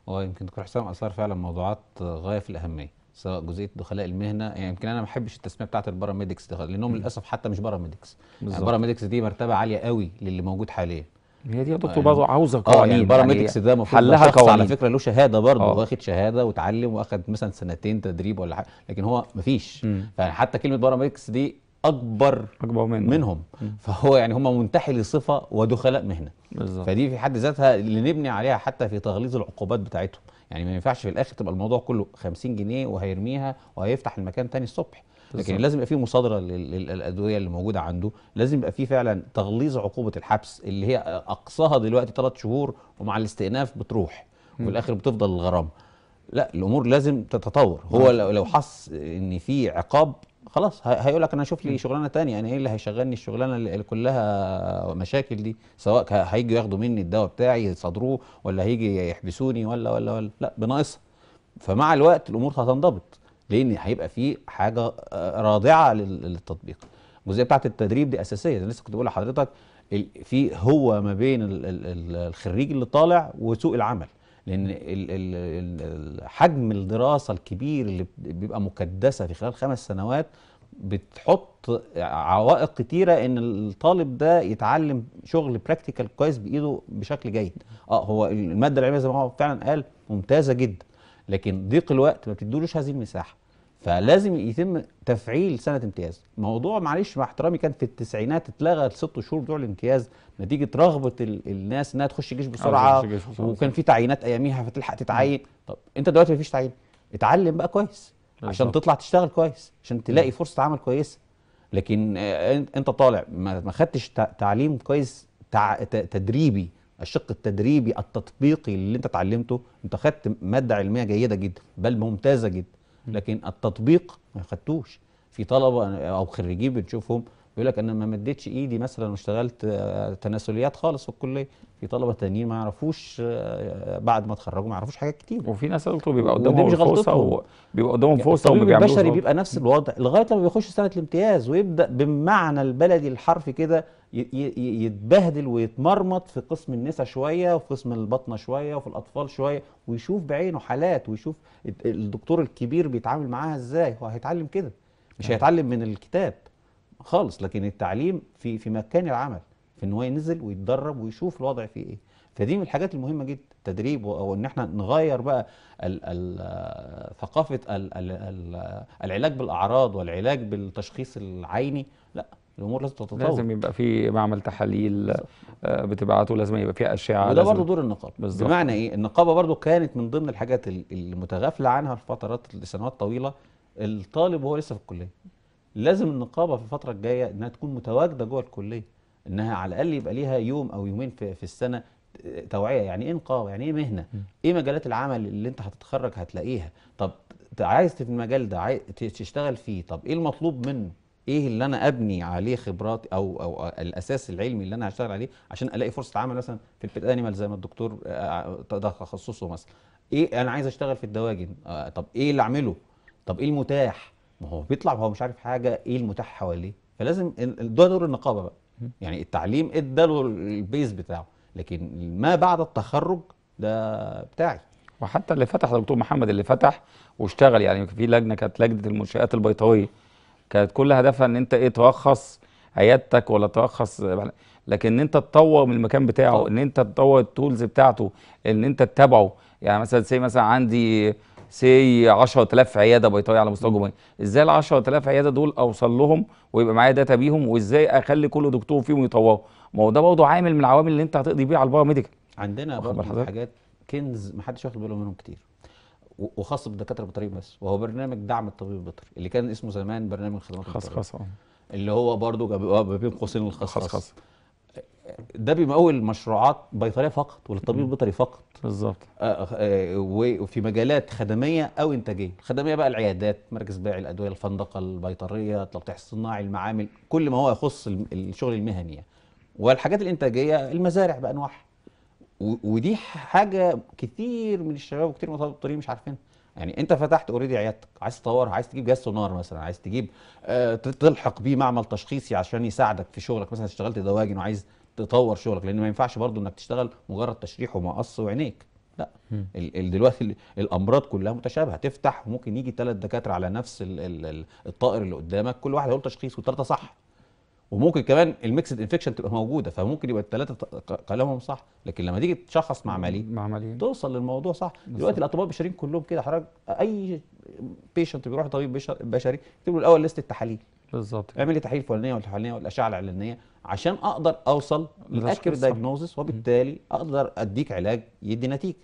هو يمكن دكتور حسام أثار فعلا موضوعات غاية في الأهمية. سواء جزئية دخلاء المهنة يعني يمكن أنا ما بحبش التسمية بتاعت ال paramedics ده لأنهم للأسف حتى مش paramedics. يعني. ال paramedics دي مرتبة عالية قوي للي موجود حاليا. هي دي يا دكتور يعني- برضه عاوزة آه قوانين يعني ال paramedics ده المفروض حلها شخص على قوانين. فكرة له شهادة برضه آه. واخد شهادة وتعلم واخد مثلا سنتين تدريب ولا حاجة لكن هو مفيش. فحتى كلمة paramedics دي أكبر أكبر منه منهم. فهو يعني هم منتحل الصفه ودخلاء مهنة. بالظبط. فدي في حد ذاتها اللي نبني عليها حتى في تغليظ العقوبات بتاعتهم. يعني ما ينفعش في الآخر تبقى الموضوع كله 50 جنيه وهيرميها وهيفتح المكان تاني الصبح. لكن. لازم يبقى فيه مصادرة لل- لل- للأدوية اللي موجودة عنده. لازم يبقى فيه فعلا تغليظ عقوبة الحبس اللي هي أقصاها دلوقتي ثلاث شهور ومع الاستئناف بتروح وفي الآخر بتفضل الغرامه لا الأمور لازم تتطور. هو لو لو حس إن في عقاب خلاص هيقول لك أنا أشوف لي شغلانة تانية أنا إيه اللي هيشغلني الشغلانة اللي كلها مشاكل دي؟ سواء هيجوا ياخدوا مني الدواء بتاعي يصادروه ولا هيجي يحبسوني ولا ولا ولا. لا بناقصها. فمع الوقت الأمور هتنضبط لأن هيبقى في حاجة آه، رادعة لل- للتطبيق. الجزئية بتاعت التدريب دي أساسية أنا لسه كنت بقول لحضرتك في هو ما بين ال- ال- ال- الخريج اللي طالع وسوق العمل. لأن حجم الدراسة الكبير اللي بيبقى مكدسة في خلال خمس سنوات بتحط عوائق كتيرة إن الطالب ده يتعلم شغل براكتيكال كويس بإيده بشكل جيد. آه هو المادة العلميه زي ما هو فعلا قال ممتازة جدا لكن ضيق الوقت ما بتدولوش هذه المساحة. فلازم يتم تفعيل سنة امتياز. موضوع معلش مع احترامي كان في التسعينات اتلغى الست شهور بتوع الامتياز نتيجة رغبة ال- الناس إنها تخش الجيش بسرعة تخش الجيش بسرعة. وكان في تعيينات أياميها فتلحق تتعين. طب أنت دلوقتي مفيش تعيين. اتعلم بقى كويس عشان. تطلع تشتغل كويس عشان تلاقي فرصة عمل كويسة. لكن آه، أنت طالع ما خدتش تع- تعليم كويس تدريبي الشق التدريبي التطبيقي اللي أنت اتعلمته. أنت خدت مادة علمية جيدة جدا بل ممتازة جدا. لكن التطبيق ما خدتوش في طلبة أو خريجين بنشوفهم بيقول لك أنا ما مديتش إيدي مثلا واشتغلت آه، تناسليات خالص في الكلية في طلبة تانيين ما يعرفوش آه، بعد ما اتخرجوا ما يعرفوش حاجات كتير وفي ناس دكتور بيبقى قدامهم مش فرصة. و... بيبقى قدامهم فرصة وما بيعملوش البشري. بيبقى نفس الوضع لغاية لما بيخش سنة الامتياز ويبدأ بمعنى البلدي الحرفي كده يتبهدل ويتمرمط في قسم النساء شوية وفي قسم البطنة شوية وفي الأطفال شوية ويشوف بعينه حالات ويشوف الد- الدكتور الكبير بيتعامل معاها إزاي. هو هيتعلم كده مش هيتعلم من الكتاب خالص لكن التعليم في في مكان العمل في إن هو ينزل ويتدرب ويشوف الوضع فيه إيه. فدي من الحاجات المهمة جدا التدريب و- أو ان إحنا نغير بقى ال ال ثقافة ال ال ال العلاج بالأعراض والعلاج بالتشخيص العيني. لا الأمور لازم تتطور. لازم يبقى في معمل تحاليل آه، بتبعته لازم يبقى في أشعة وده برضه دور النقابة. بالظبط. بمعنى إيه؟ النقابة برضه كانت من ضمن الحاجات ال- المتغافلة عنها في فترات لسنوات طويلة الطالب وهو لسه في الكلية. لازم النقابة في الفترة الجاية إنها تكون متواجدة جوه الكلية إنها على الأقل يبقى ليها يوم أو يومين في, في السنة توعية يعني إيه نقابة؟ يعني إيه مهنة؟ إيه مجالات العمل اللي أنت هتتخرج هتلاقيها؟ طب عايز في المجال ده عايز تشتغل فيه طب إيه المطلوب منه؟ إيه اللي أنا أبني عليه خبراتي أو أو الأساس العلمي اللي أنا هشتغل عليه عشان ألاقي فرصة عمل مثلا في ال pet animal زي ما الدكتور آه، ده تخصصه مثلا. إيه أنا عايز أشتغل في الدواجن. آه، طب إيه اللي أعمله؟ طب إيه المتاح؟ ما هو بيطلع هو مش عارف حاجة إيه المتاح حواليه؟ فلازم ده دور النقابة بقى. يعني التعليم اداله ال base بتاعه. لكن ما بعد التخرج ده بتاعي. وحتى اللي فتح دكتور محمد اللي فتح واشتغل يعني في لجنة كانت لجنة المنشآت البيطرية. كانت كل هدفها إن أنت إيه ترخص عيادتك ولا ترخص لكن إن أنت تطور من المكان بتاعه طبعا. إن أنت تطور ال tools بتاعته إن أنت تتابعه. يعني مثلا say مثلا عندي say 10000 عيادة بيطريه على مستوى الجمهورية. إزاي ال 10000 عيادة دول أوصل لهم ويبقى معايا data بيهم؟ وإزاي أخلي كل دكتور فيهم يطوره؟ ما هو ده برضه عامل من العوامل اللي أنت هتقضي بيه على ال paramedical عندنا برضه؟ حاجات كنز ما حدش واخد باله منهم كتير. وخاص بالدكاترة البيطريين بس. وهو برنامج دعم الطبيب البيطري اللي كان اسمه زمان برنامج البيطرية. خاص آه. اللي هو برضه آه، ما بين قوسين خاص ده بيمول مشروعات بيطرية فقط وللطبيب البيطري فقط. بالظبط. آه، آه، وفي مجالات خدمية أو إنتاجية. الخدميه بقى العيادات مركز بيع الأدوية الفندقة البيطرية التلقيح الصناعي المعامل كل ما هو يخص الشغل المهني يعني. والحاجات الإنتاجية المزارع بأنواعها. ودي حاجة كتير من الشباب وكتير من طلبة الطريق مش عارفينها. يعني انت فتحت اوريدي عيادتك عايز تطورها عايز تجيب جهاز سونار مثلا عايز تجيب آه تلحق بيه معمل تشخيصي عشان يساعدك في شغلك. مثلا اشتغلت دواجن وعايز تطور شغلك لأن ما ينفعش برضو إنك تشتغل مجرد تشريح ومقص وعينيك. لا ال ال دلوقتي ال- الأمراض كلها متشابهة. تفتح وممكن يجي ثلاث دكاترة على نفس ال ال ال الطائر اللي قدامك كل واحد هيقول تشخيص والثلاثه صح. وممكن كمان ال mixed infection تبقى موجوده فممكن يبقى الثلاثه كلامهم صح لكن لما تيجي تشخص معملي معمليين توصل للموضوع صح. دلوقتي الأطباء البشريين كلهم كده حضرتك أي patient بيروح لطبيب بشر- بشري يكتب له الأول list التحاليل. بالظبط. اعمل لي تحاليل فلانية والفلانيه والأشعة العلانيه عشان أقدر أوصل لتشخيص لـ accure صح. diagnosis وبالتالي أقدر أديك علاج يدي نتيجة.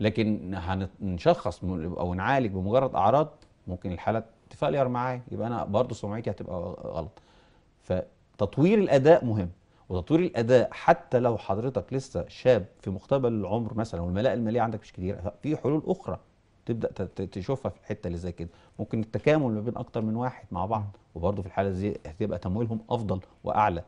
لكن هنشخص أو نعالج بمجرد أعراض ممكن الحالة تفلير معايا يبقى أنا برضو سمعتي هتبقى غلط. فتطوير الأداء مهم وتطوير الأداء حتى لو حضرتك لسه شاب في مقتبل العمر مثلا والملاءه المالية عندك مش كتير في حلول أخرى تبدأ تشوفها في الحته اللي زي كده. ممكن التكامل ما بين أكتر من واحد مع بعض وبرضه في الحالة دي هتبقى تمويلهم أفضل وأعلى.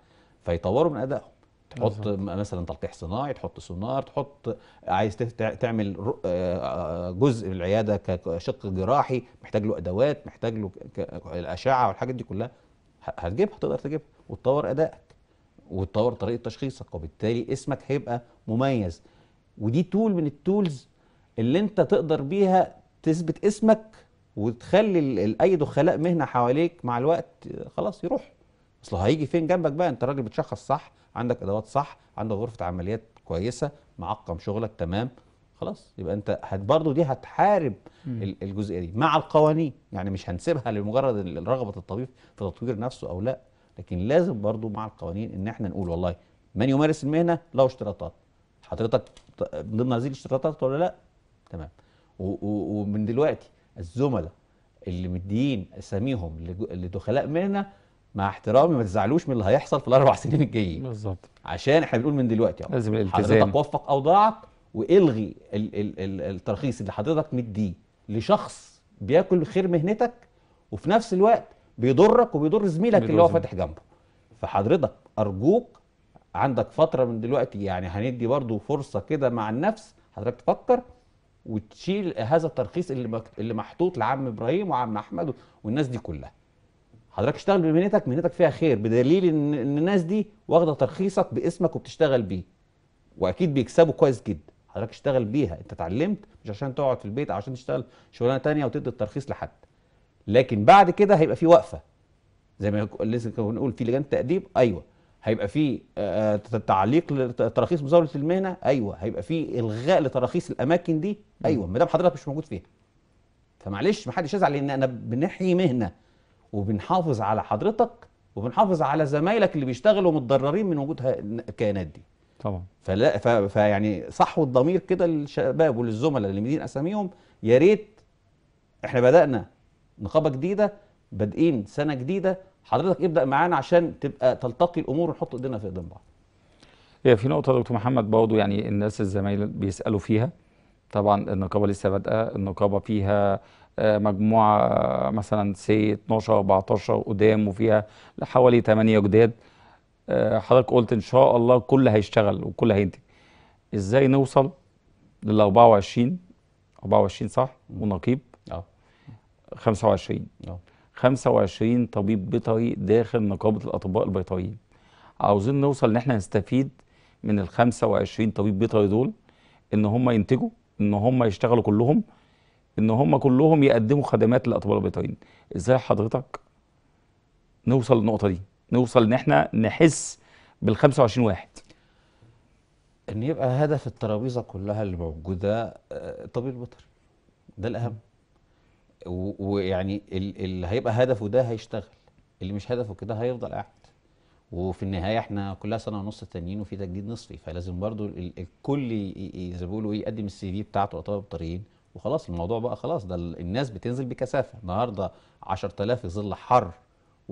فيطوروا من أدائهم. تحط مثلا تلقيح صناعي تحط سونار تحط عايز تعمل آه، آه، جزء من العيادة كشق جراحي محتاج له أدوات محتاج له الأشعة والحاجات دي كلها. هتجيبها تقدر تجيبها. وتطور أدائك وتطور طريقة تشخيصك وبالتالي اسمك هيبقى مميز. ودي تول من التولز اللي انت تقدر بيها تثبت اسمك وتخلي أي دخلاء مهنة حواليك مع الوقت خلاص يروح. أصل هيجي فين جنبك بقى؟ انت راجل بتشخص صح عندك أدوات صح عندك غرفة عمليات كويسة معقم شغلك تمام. خلاص. يبقى انت برضه دي هتحارب ال- الجزئية دي مع القوانين. يعني مش هنسيبها لمجرد رغبة الطبيب في تطوير نفسه أو لا لكن لازم برضه مع القوانين إن إحنا نقول والله من يمارس المهنة؟ له اشتراطات. حضرتك من ضمن هذه الاشتراطات ولا لا؟ تمام. ومن دلوقتي الزملاء اللي مديين أساميهم لدخلاء مهنة مع احترامي ما تزعلوش من اللي هيحصل في الأربع [laughs] سنين الجايين. بالظبط. عشان إحنا بنقول من دلوقتي أهو. لازم الالتزام. حضرتك وفق أوضاعك والغي ال ال ال الترخيص اللي حضرتك مديه لشخص بياكل خير مهنتك وفي نفس الوقت بيضرك وبيضر زميلك اللي هو. فاتح جنبه. فحضرتك أرجوك عندك فترة من دلوقتي يعني هندي برضو فرصة كده مع النفس حضرتك تفكر وتشيل هذا الترخيص اللي اللي محطوط لعم إبراهيم وعم أحمد والناس دي كلها. حضرتك اشتغل بمهنتك مهنتك فيها خير بدليل ان الناس دي واخدة ترخيصك باسمك وبتشتغل بيه. وأكيد بيكسبوا كويس جدا. حضرتك اشتغل بيها. انت اتعلمت مش عشان تقعد في البيت عشان تشتغل شغلانة تانية وتدي الترخيص لحد. لكن بعد كده هيبقى في وقفة. زي ما لسه كنا بنقول في لجان تأديب أيوه. هيبقى في آه، ت- تعليق لتراخيص مزاوله المهنة أيوه. هيبقى في إلغاء لتراخيص الأماكن دي أيوه. ما دام حضرتك مش موجود فيها. فمعلش ما حدش يزعل لأن أنا بنحيي مهنة وبنحافظ على حضرتك وبنحافظ على زمايلك اللي بيشتغلوا متضررين من وجود الكيانات دي. طبعا. فلا فيعني صحوا الضمير كده للشباب وللزملاء اللي مدين أساميهم يا ريت إحنا بدأنا نقابة جديدة بادئين سنة جديدة حضرتك ابدأ معانا عشان تبقى تلتقي الأمور ونحط إيدينا في إيدين بعض. هي في نقطة يا دكتور محمد برضه يعني الناس الزمايل بيسألوا فيها. طبعا النقابة لسه بادئة النقابة فيها آه، مجموعة آه، مثلا سي 12 14 قدام وفيها حوالي 8 جداد. حضرتك قلت إن شاء الله الكل هيشتغل والكل هينتج. إزاي نوصل لل 24 24 صح؟ ونقيب؟ آه. 25 آه. 25 طبيب بيطري داخل نقابة الأطباء البيطريين. عاوزين نوصل إن إحنا نستفيد من ال 25 طبيب بيطري دول إن هم ينتجوا إن هم يشتغلوا كلهم إن هم كلهم يقدموا خدمات للأطباء البيطريين. إزاي حضرتك نوصل للنقطة دي؟ نوصل إن إحنا نحس بال 25 واحد. إن يبقى هدف الترابيزة كلها اللي موجودة آه، الطبيب البيطري. ده الأهم. ويعني ال- اللي هيبقى هدفه ده هيشتغل. اللي مش هدفه كده هيفضل قاعد. وفي النهاية إحنا كلها سنة ونص تانيين وفي تجديد نصفي. فلازم برضو ال- الكل زي ما بيقولوا إيه يقدم السي في بتاعته للاطباء البيطريين. وخلاص الموضوع بقى خلاص. ده ال- الناس بتنزل بكثافة. النهارده 10000 في ظل حر.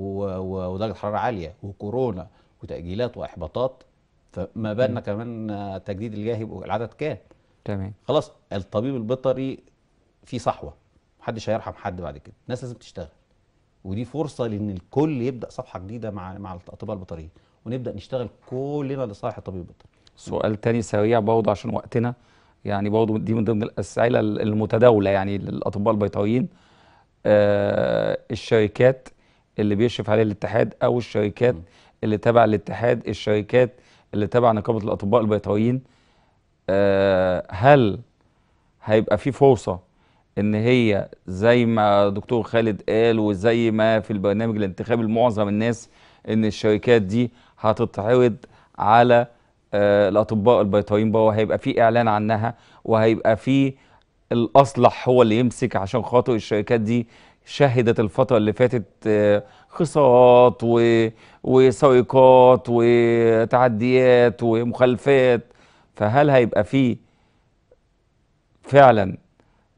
ودرجة حرارة عالية وكورونا وتأجيلات وإحباطات فما بالنا كمان تجديد الجاهي يبقوا العدد كام. تمام. خلاص الطبيب البيطري في صحوة محدش هيرحم حد بعد كده الناس لازم تشتغل. ودي فرصة لإن الكل يبدأ صفحة جديدة مع مع الأطباء البيطريين ونبدأ نشتغل كلنا لصالح الطبيب البيطري. سؤال تاني سريع برضه عشان وقتنا يعني برضه دي من ضمن الأسئلة المتداولة يعني للأطباء البيطريين. آه الشركات اللي بيشرف عليها الاتحاد أو الشركات اللي تبع الاتحاد الشركات اللي تبع نقابة الأطباء البيطريين. آه هل هيبقى في فرصة إن هي زي ما دكتور خالد قال وزي ما في البرنامج الانتخابي لمعظم الناس إن الشركات دي هتتعرض على آه الأطباء البيطريين بقى وهيبقى في إعلان عنها وهيبقى في الأصلح هو اللي يمسك عشان خاطر الشركات دي شهدت الفترة اللي فاتت آه، خسارات و- وسرقات وتعديات ومخالفات فهل هيبقى في فعلا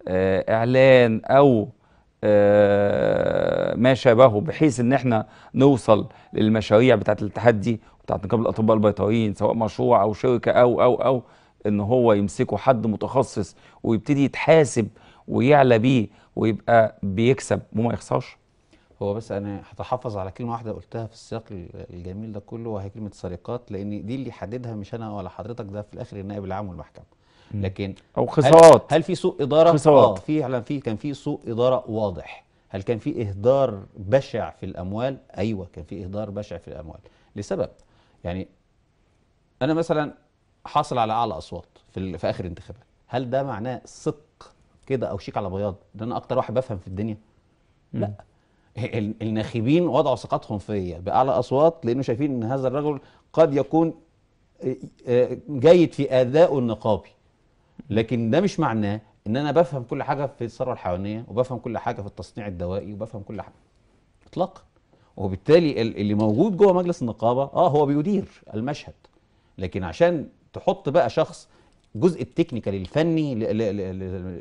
آه، إعلان أو آه، ما شابهه بحيث إن إحنا نوصل للمشاريع بتاعت الاتحاد دي بتاعت نقابة الأطباء البيطريين سواء مشروع أو شركة أو أو أو إن هو يمسكه حد متخصص ويبتدي يتحاسب ويعلى بيه ويبقى بيكسب وما يخسرش. هو بس أنا هتحفظ على كلمة واحدة قلتها في السياق ال- الجميل ده كله وهي كلمة سرقات لأن دي اللي يحددها مش أنا ولا حضرتك ده في الآخر النائب العام والمحكمة. لكن أو هل, خسارات هل في سوء إدارة؟ خسارات. آه في في كان في سوء إدارة واضح. هل كان في إهدار بشع في الأموال؟ أيوه كان في إهدار بشع في الأموال. لسبب يعني أنا مثلا حاصل على أعلى أصوات في في آخر انتخابات. هل ده معناه صدق كده أو شيك على بياض ده أنا أكتر واحد بفهم في الدنيا. لا ال- الناخبين وضعوا ثقتهم فيا بأعلى أصوات لأنه شايفين إن هذا الرجل قد يكون آه، آه، جيد في ادائه النقابي لكن ده مش معناه إن أنا بفهم كل حاجة في الثروة الحيوانية وبفهم كل حاجة في التصنيع الدوائي وبفهم كل حاجة. اطلاقا. وبالتالي ال- اللي موجود جوه مجلس النقابة آه هو بيدير المشهد. لكن عشان تحط بقى شخص جزء التكنيكال الفني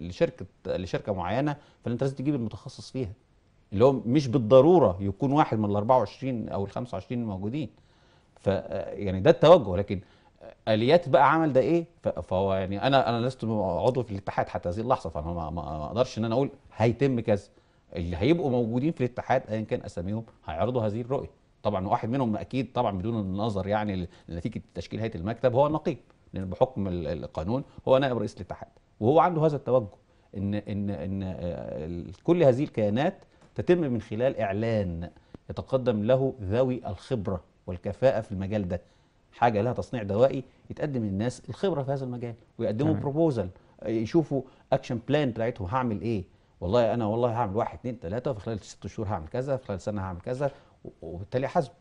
لشركة لشركة معينة فانت لازم تجيب المتخصص فيها. اللي هو مش بالضرورة يكون واحد من ال 24 أو ال 25 الموجودين ف يعني ده التوجه. لكن آليات بقى عمل ده إيه؟ فهو يعني أنا أنا لست عضو في الاتحاد حتى هذه اللحظة فأنا ما ما أقدرش إن أنا أقول هيتم كذا. اللي هيبقوا موجودين في الاتحاد ايا كان أساميهم هيعرضوا هذه الرؤية. طبعا واحد منهم أكيد طبعا بدون النظر يعني لنتيجة تشكيل هيئة المكتب هو النقيب. لأن بحكم ال- القانون هو نائب رئيس الاتحاد. وهو عنده هذا التوجه ان ان إن آه، كل هذه الكيانات تتم من خلال إعلان يتقدم له ذوي الخبرة والكفاءة في المجال ده. حاجة لها تصنيع دوائي يتقدم للناس الخبرة في هذا المجال ويقدموا. proposal يشوفوا action plan بتاعتهم هعمل إيه. والله أنا والله هعمل واحد اتنين تلاتة في خلال ست شهور هعمل كذا في خلال سنة هعمل كذا وبالتالي حاسبه.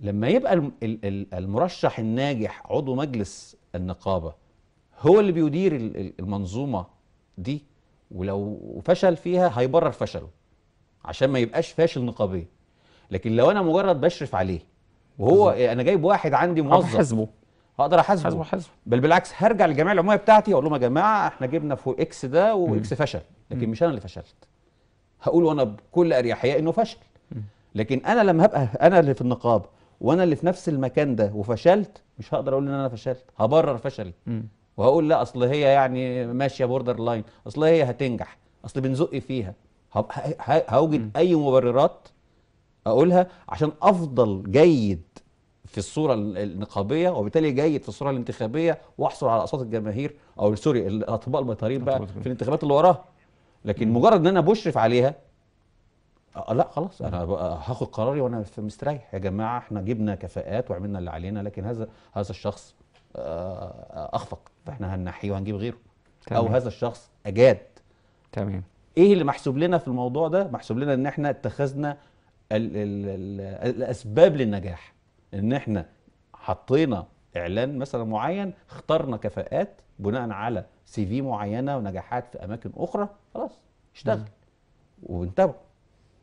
لما يبقى الم- ال- ال- المرشح الناجح عضو مجلس النقابة. هو اللي بيدير ال- ال- المنظومة دي ولو فشل فيها هيبرر فشله عشان ما يبقاش فاشل نقابيا. لكن لو أنا مجرد بشرف عليه وهو أنا جايب واحد عندي موظف حاسبه. هقدر أحاسبه؟ حاسبه حاسبه. بل بالعكس هرجع للجمعيه العمومية بتاعتي وأقول لهم يا جماعة إحنا جبنا فوق X ده و X فشل لكن مش أنا اللي فشلت. هقول وأنا بكل أريحية إنه فشل. لكن أنا لما هبقى أنا اللي في النقابة. وأنا اللي في نفس المكان ده وفشلت مش هقدر أقول ان أنا فشلت هبرر فشلي. وهقول لا اصل هي يعني ماشية borderline اصل هي هتنجح اصل بنزق فيها. هوجد أي مبررات أقولها عشان أفضل جيد في الصورة ال- النقابية وبالتالي جيد في الصورة الانتخابية وأحصل على اصوات الجماهير أو sorry الأطباء البيطريين بقى في الانتخابات اللي وراها. لكن مجرد إن أنا بشرف عليها آه لا خلاص أنا بقى هاخد قراري وأنا في مستريح. يا جماعة إحنا جبنا كفاءات وعملنا اللي علينا لكن هذا هذا الشخص آه، آه، أخفق فإحنا هننحيه وهنجيب غيره. أو تمام. هذا الشخص أجاد. تمام. إيه اللي محسوب لنا في الموضوع ده؟ محسوب لنا إن إحنا اتخذنا ال ال ال الأسباب للنجاح. إن إحنا حطينا إعلان مثلا معين اخترنا كفاءات بناء على سي في معينة ونجاحات في أماكن أخرى خلاص اشتغل. وانتبه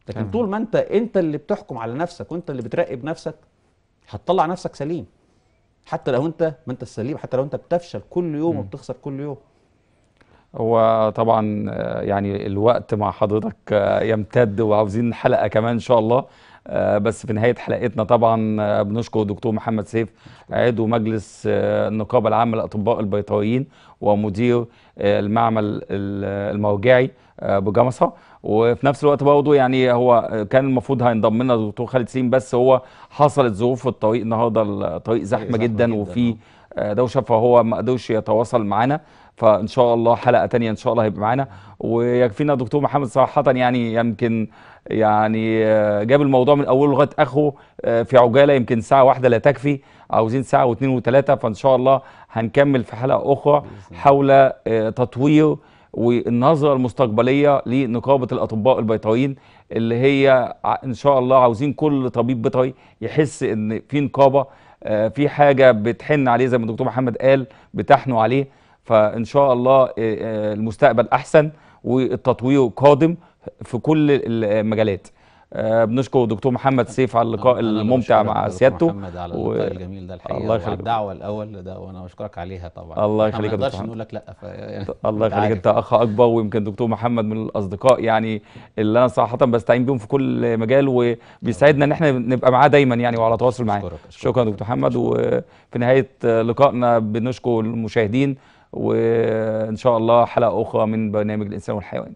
لكن تمام. طول ما انت انت اللي بتحكم على نفسك وانت اللي بتراقب نفسك هتطلع نفسك سليم حتى لو انت ما انت السليم حتى لو انت بتفشل كل يوم مم. وبتخسر كل يوم هو طبعا آه، يعني الوقت مع حضرتك آه، يمتد وعاوزين حلقة كمان إن شاء الله بس في نهاية حلقتنا طبعا آه، بنشكر الدكتور محمد سيف عضو مجلس آه، النقابة العامة للأطباء البيطريين ومدير آه، المعمل ال- المرجعي آه، بجمصة وفي نفس الوقت برضه يعني هو آه، كان المفروض هينضم لنا الدكتور خالد سليم بس هو حصلت ظروف في الطريق النهارده الطريق زحمة جدا جداً، وفي آه. آه، دوشة فهو ما قدرش يتواصل معانا فإن شاء الله حلقة تانية إن شاء الله هيبقى معانا ويكفينا دكتور محمد صراحة يعني يمكن يعني آه، جاب الموضوع من أوله لغاية آخره آه، في عجالة يمكن ساعة واحدة لا تكفي عاوزين ساعة واثنين وثلاثه فإن شاء الله هنكمل في حلقة أخرى. حول آه، تطوير والنظرة المستقبلية لنقابة الأطباء البيطريين اللي هي إن شاء الله عاوزين كل طبيب بيطري يحس إن في نقابة في حاجة بتحن عليه زي ما الدكتور محمد قال بتحنوا عليه فإن شاء الله آه، آه، المستقبل أحسن والتطوير قادم في كل المجالات. آه، بنشكر الدكتور محمد سيف على اللقاء الممتع مع يا دكتور سيادته. محمد على و- اللقاء الجميل ده الحقيقة الله يخليك. الدعوه الأول ده وأنا بشكرك عليها طبعا. الله يخليك ما دكتور نقدرش. نقول لك لأ ف... يعني [laughs] الله يخليك. أنت أخ أكبر ويمكن دكتور محمد من الأصدقاء يعني اللي أنا صراحة بستعين بيهم في كل مجال وبيساعدنا إن إحنا نبقى معاه دايما يعني وعلى تواصل معاه. شكرا دكتور محمد. وفي نهاية لقائنا بنشكر المشاهدين. وإن شاء الله حلقة أخرى من برنامج الإنسان والحيوان.